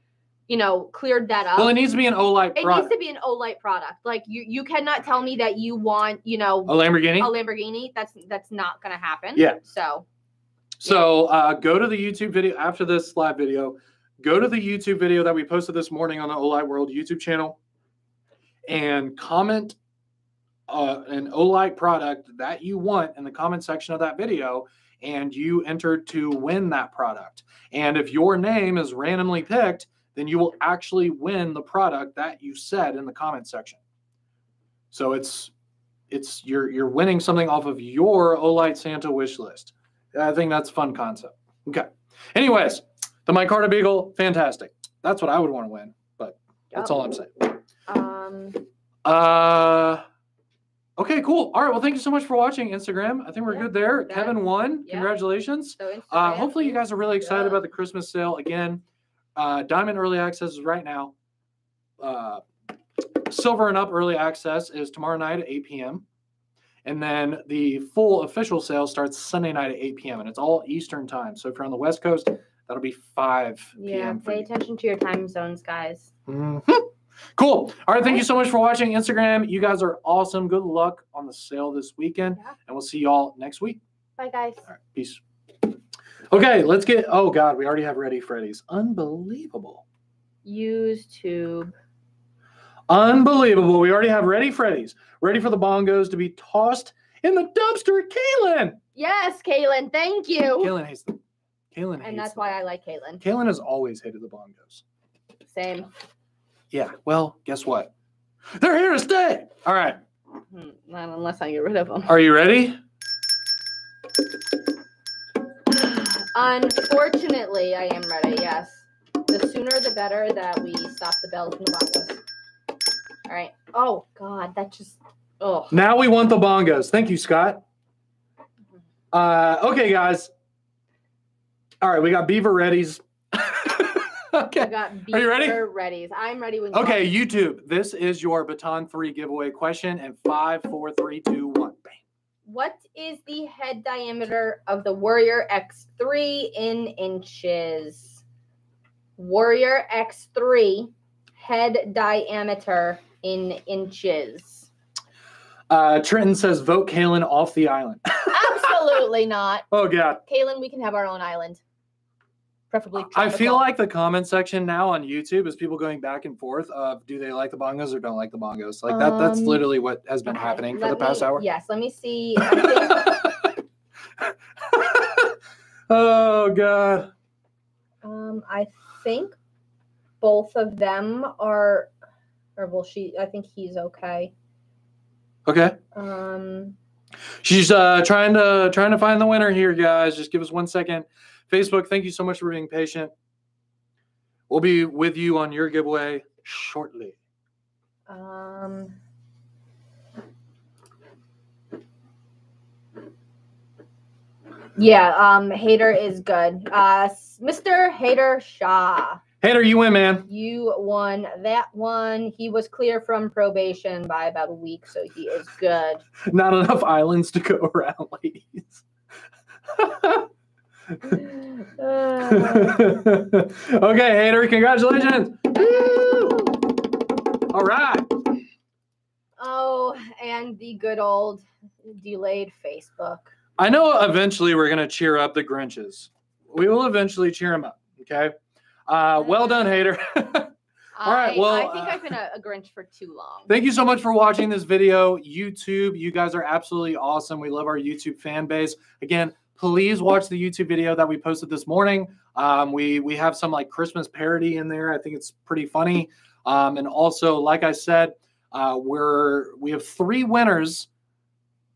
you know, cleared that up. Well, it needs to be an Olight it needs product. to be an Olight product. Like you, you cannot tell me that you want, you know, A Lamborghini. a Lamborghini. That's that's not gonna happen. Yeah. So So uh, go to the YouTube video after this live video. Go to the YouTube video that we posted this morning on the Olight World YouTube channel, and comment uh, an Olight product that you want in the comment section of that video, and you enter to win that product. And if your name is randomly picked, then you will actually win the product that you said in the comment section. So it's it's you're you're winning something off of your Olight Santa wish list. I think that's a fun concept. Okay. Anyways, the Micarta Beagle, fantastic. That's what I would want to win, but that's all I'm saying. um, Uh okay, cool. All right. Well, thank you so much for watching Instagram. I think we're Yeah, good there. that- Kevin won. yeah. Congratulations. so Uh, hopefully you guys are really excited good. about the Christmas sale. Again, uh, Diamond Early Access is right now. Uh, Silver and Up Early Access is tomorrow night at 8 p.m. And then the full official sale starts Sunday night at 8 p.m. And it's all Eastern time. So if you're on the West Coast, that'll be 5 Yeah, pay you. attention to your time zones, guys. Mhm. Cool. All right. Thank you so much for watching Instagram. You guys are awesome. Good luck on the sale this weekend. Yeah. And we'll see y'all next week. Bye, guys. All right. Peace. Okay. Let's get. Oh, God. We already have Ready Freddy's. Unbelievable. YouTube. Unbelievable. We already have Ready Freddy's. Ready for the bongos to be tossed in the dumpster. Kaylin. Yes, Kaylin. Thank you. Kaylin hates them. Kaylin hates and that's them. why I like Caitlin. Kaylin has always hated the bongos. Same. Yeah. Well, guess what? They're here to stay. All right. Hmm, Not unless I get rid of them. Are you ready? Unfortunately, I am ready. Yes. The sooner the better that we stop the bells and the bongos. All right. Oh God, that just. Oh. Now we want the bongos. Thank you, Scott. Uh, okay, guys. All right, we got Beaver Readies. Okay. got Are you ready? beaver readies. I'm ready when you Okay. YouTube. This is your Baton 3 giveaway question. And five, four, three, two, one. What is the head diameter of the Warrior X3 in inches? Warrior X3 head diameter in inches. Uh, Trenton says vote Kaylin off the island. Absolutely not. oh, God. Kaylin, we can have our own island. Preferably. I feel like the comment section now on YouTube is people going back and forth of do they like the bongos or don't like the bongos. Like that that's Um, literally what has been Okay, happening for let the past me- hour. Yes, let me see. I think, oh god. um, I think both of them are, or well, she. I think he's okay. Okay. Um, She's uh trying to trying to find the winner here, guys. Just give us one second. Facebook, thank you so much for being patient. We'll be with you on your giveaway shortly. um. Yeah, um, Hater is good. Uh, Mr. Hater Shaw. Hater, you win, man. You won that one. He was clear from probation by about a week, so he is good. Not enough islands to go around, ladies. Uh, okay, hater, congratulations. All right. oh, and the good old delayed Facebook. I know eventually we're going to cheer up the Grinches. We will eventually cheer them up. Okay. Uh, well done, hater. All right, well, I think uh, I've been a, a Grinch for too long. Thank you so much for watching this video. YouTube, you guys are absolutely awesome. We love our YouTube fan base. Again, please watch the YouTube video that we posted this morning. Um, we we have some like Christmas parody in there. I think it's pretty funny. Um, and also, like I said, uh, we're we have three winners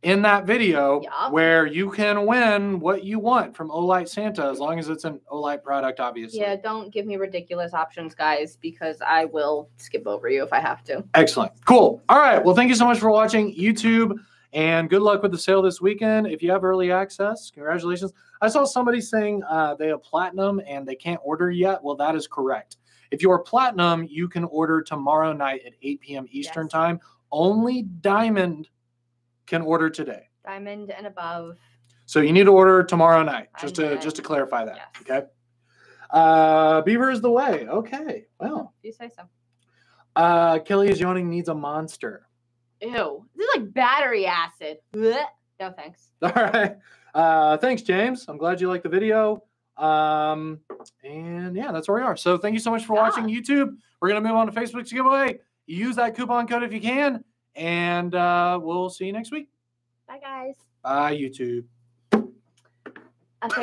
in that video Yeah. where you can win what you want from Olight Santa as long as it's an Olight product, obviously. Yeah, don't give me ridiculous options, guys, because I will skip over you if I have to. Excellent. Cool. All right. Well, thank you so much for watching YouTube and good luck with the sale this weekend. If you have early access, congratulations. I saw somebody saying uh, they have platinum and they can't order yet. Well, that is correct. If you're platinum, you can order tomorrow night at 8 p.m. Eastern Yes. time. Only diamond can order today. Diamond and above. So you need to order tomorrow night, just to just to clarify that. Yes. Okay. Uh, Beaver is the way. Okay. Well, you say so. uh, Kelly is yawning needs a monster. Ew. This is like battery acid. Blech. No thanks. All right. Uh, thanks, James. I'm glad you liked the video. Um, and yeah, that's where we are. So thank you so much for watching YouTube. We're gonna move on to Facebook's giveaway. Use that coupon code if you can, and uh, we'll see you next week. Bye guys. Bye, YouTube. Okay.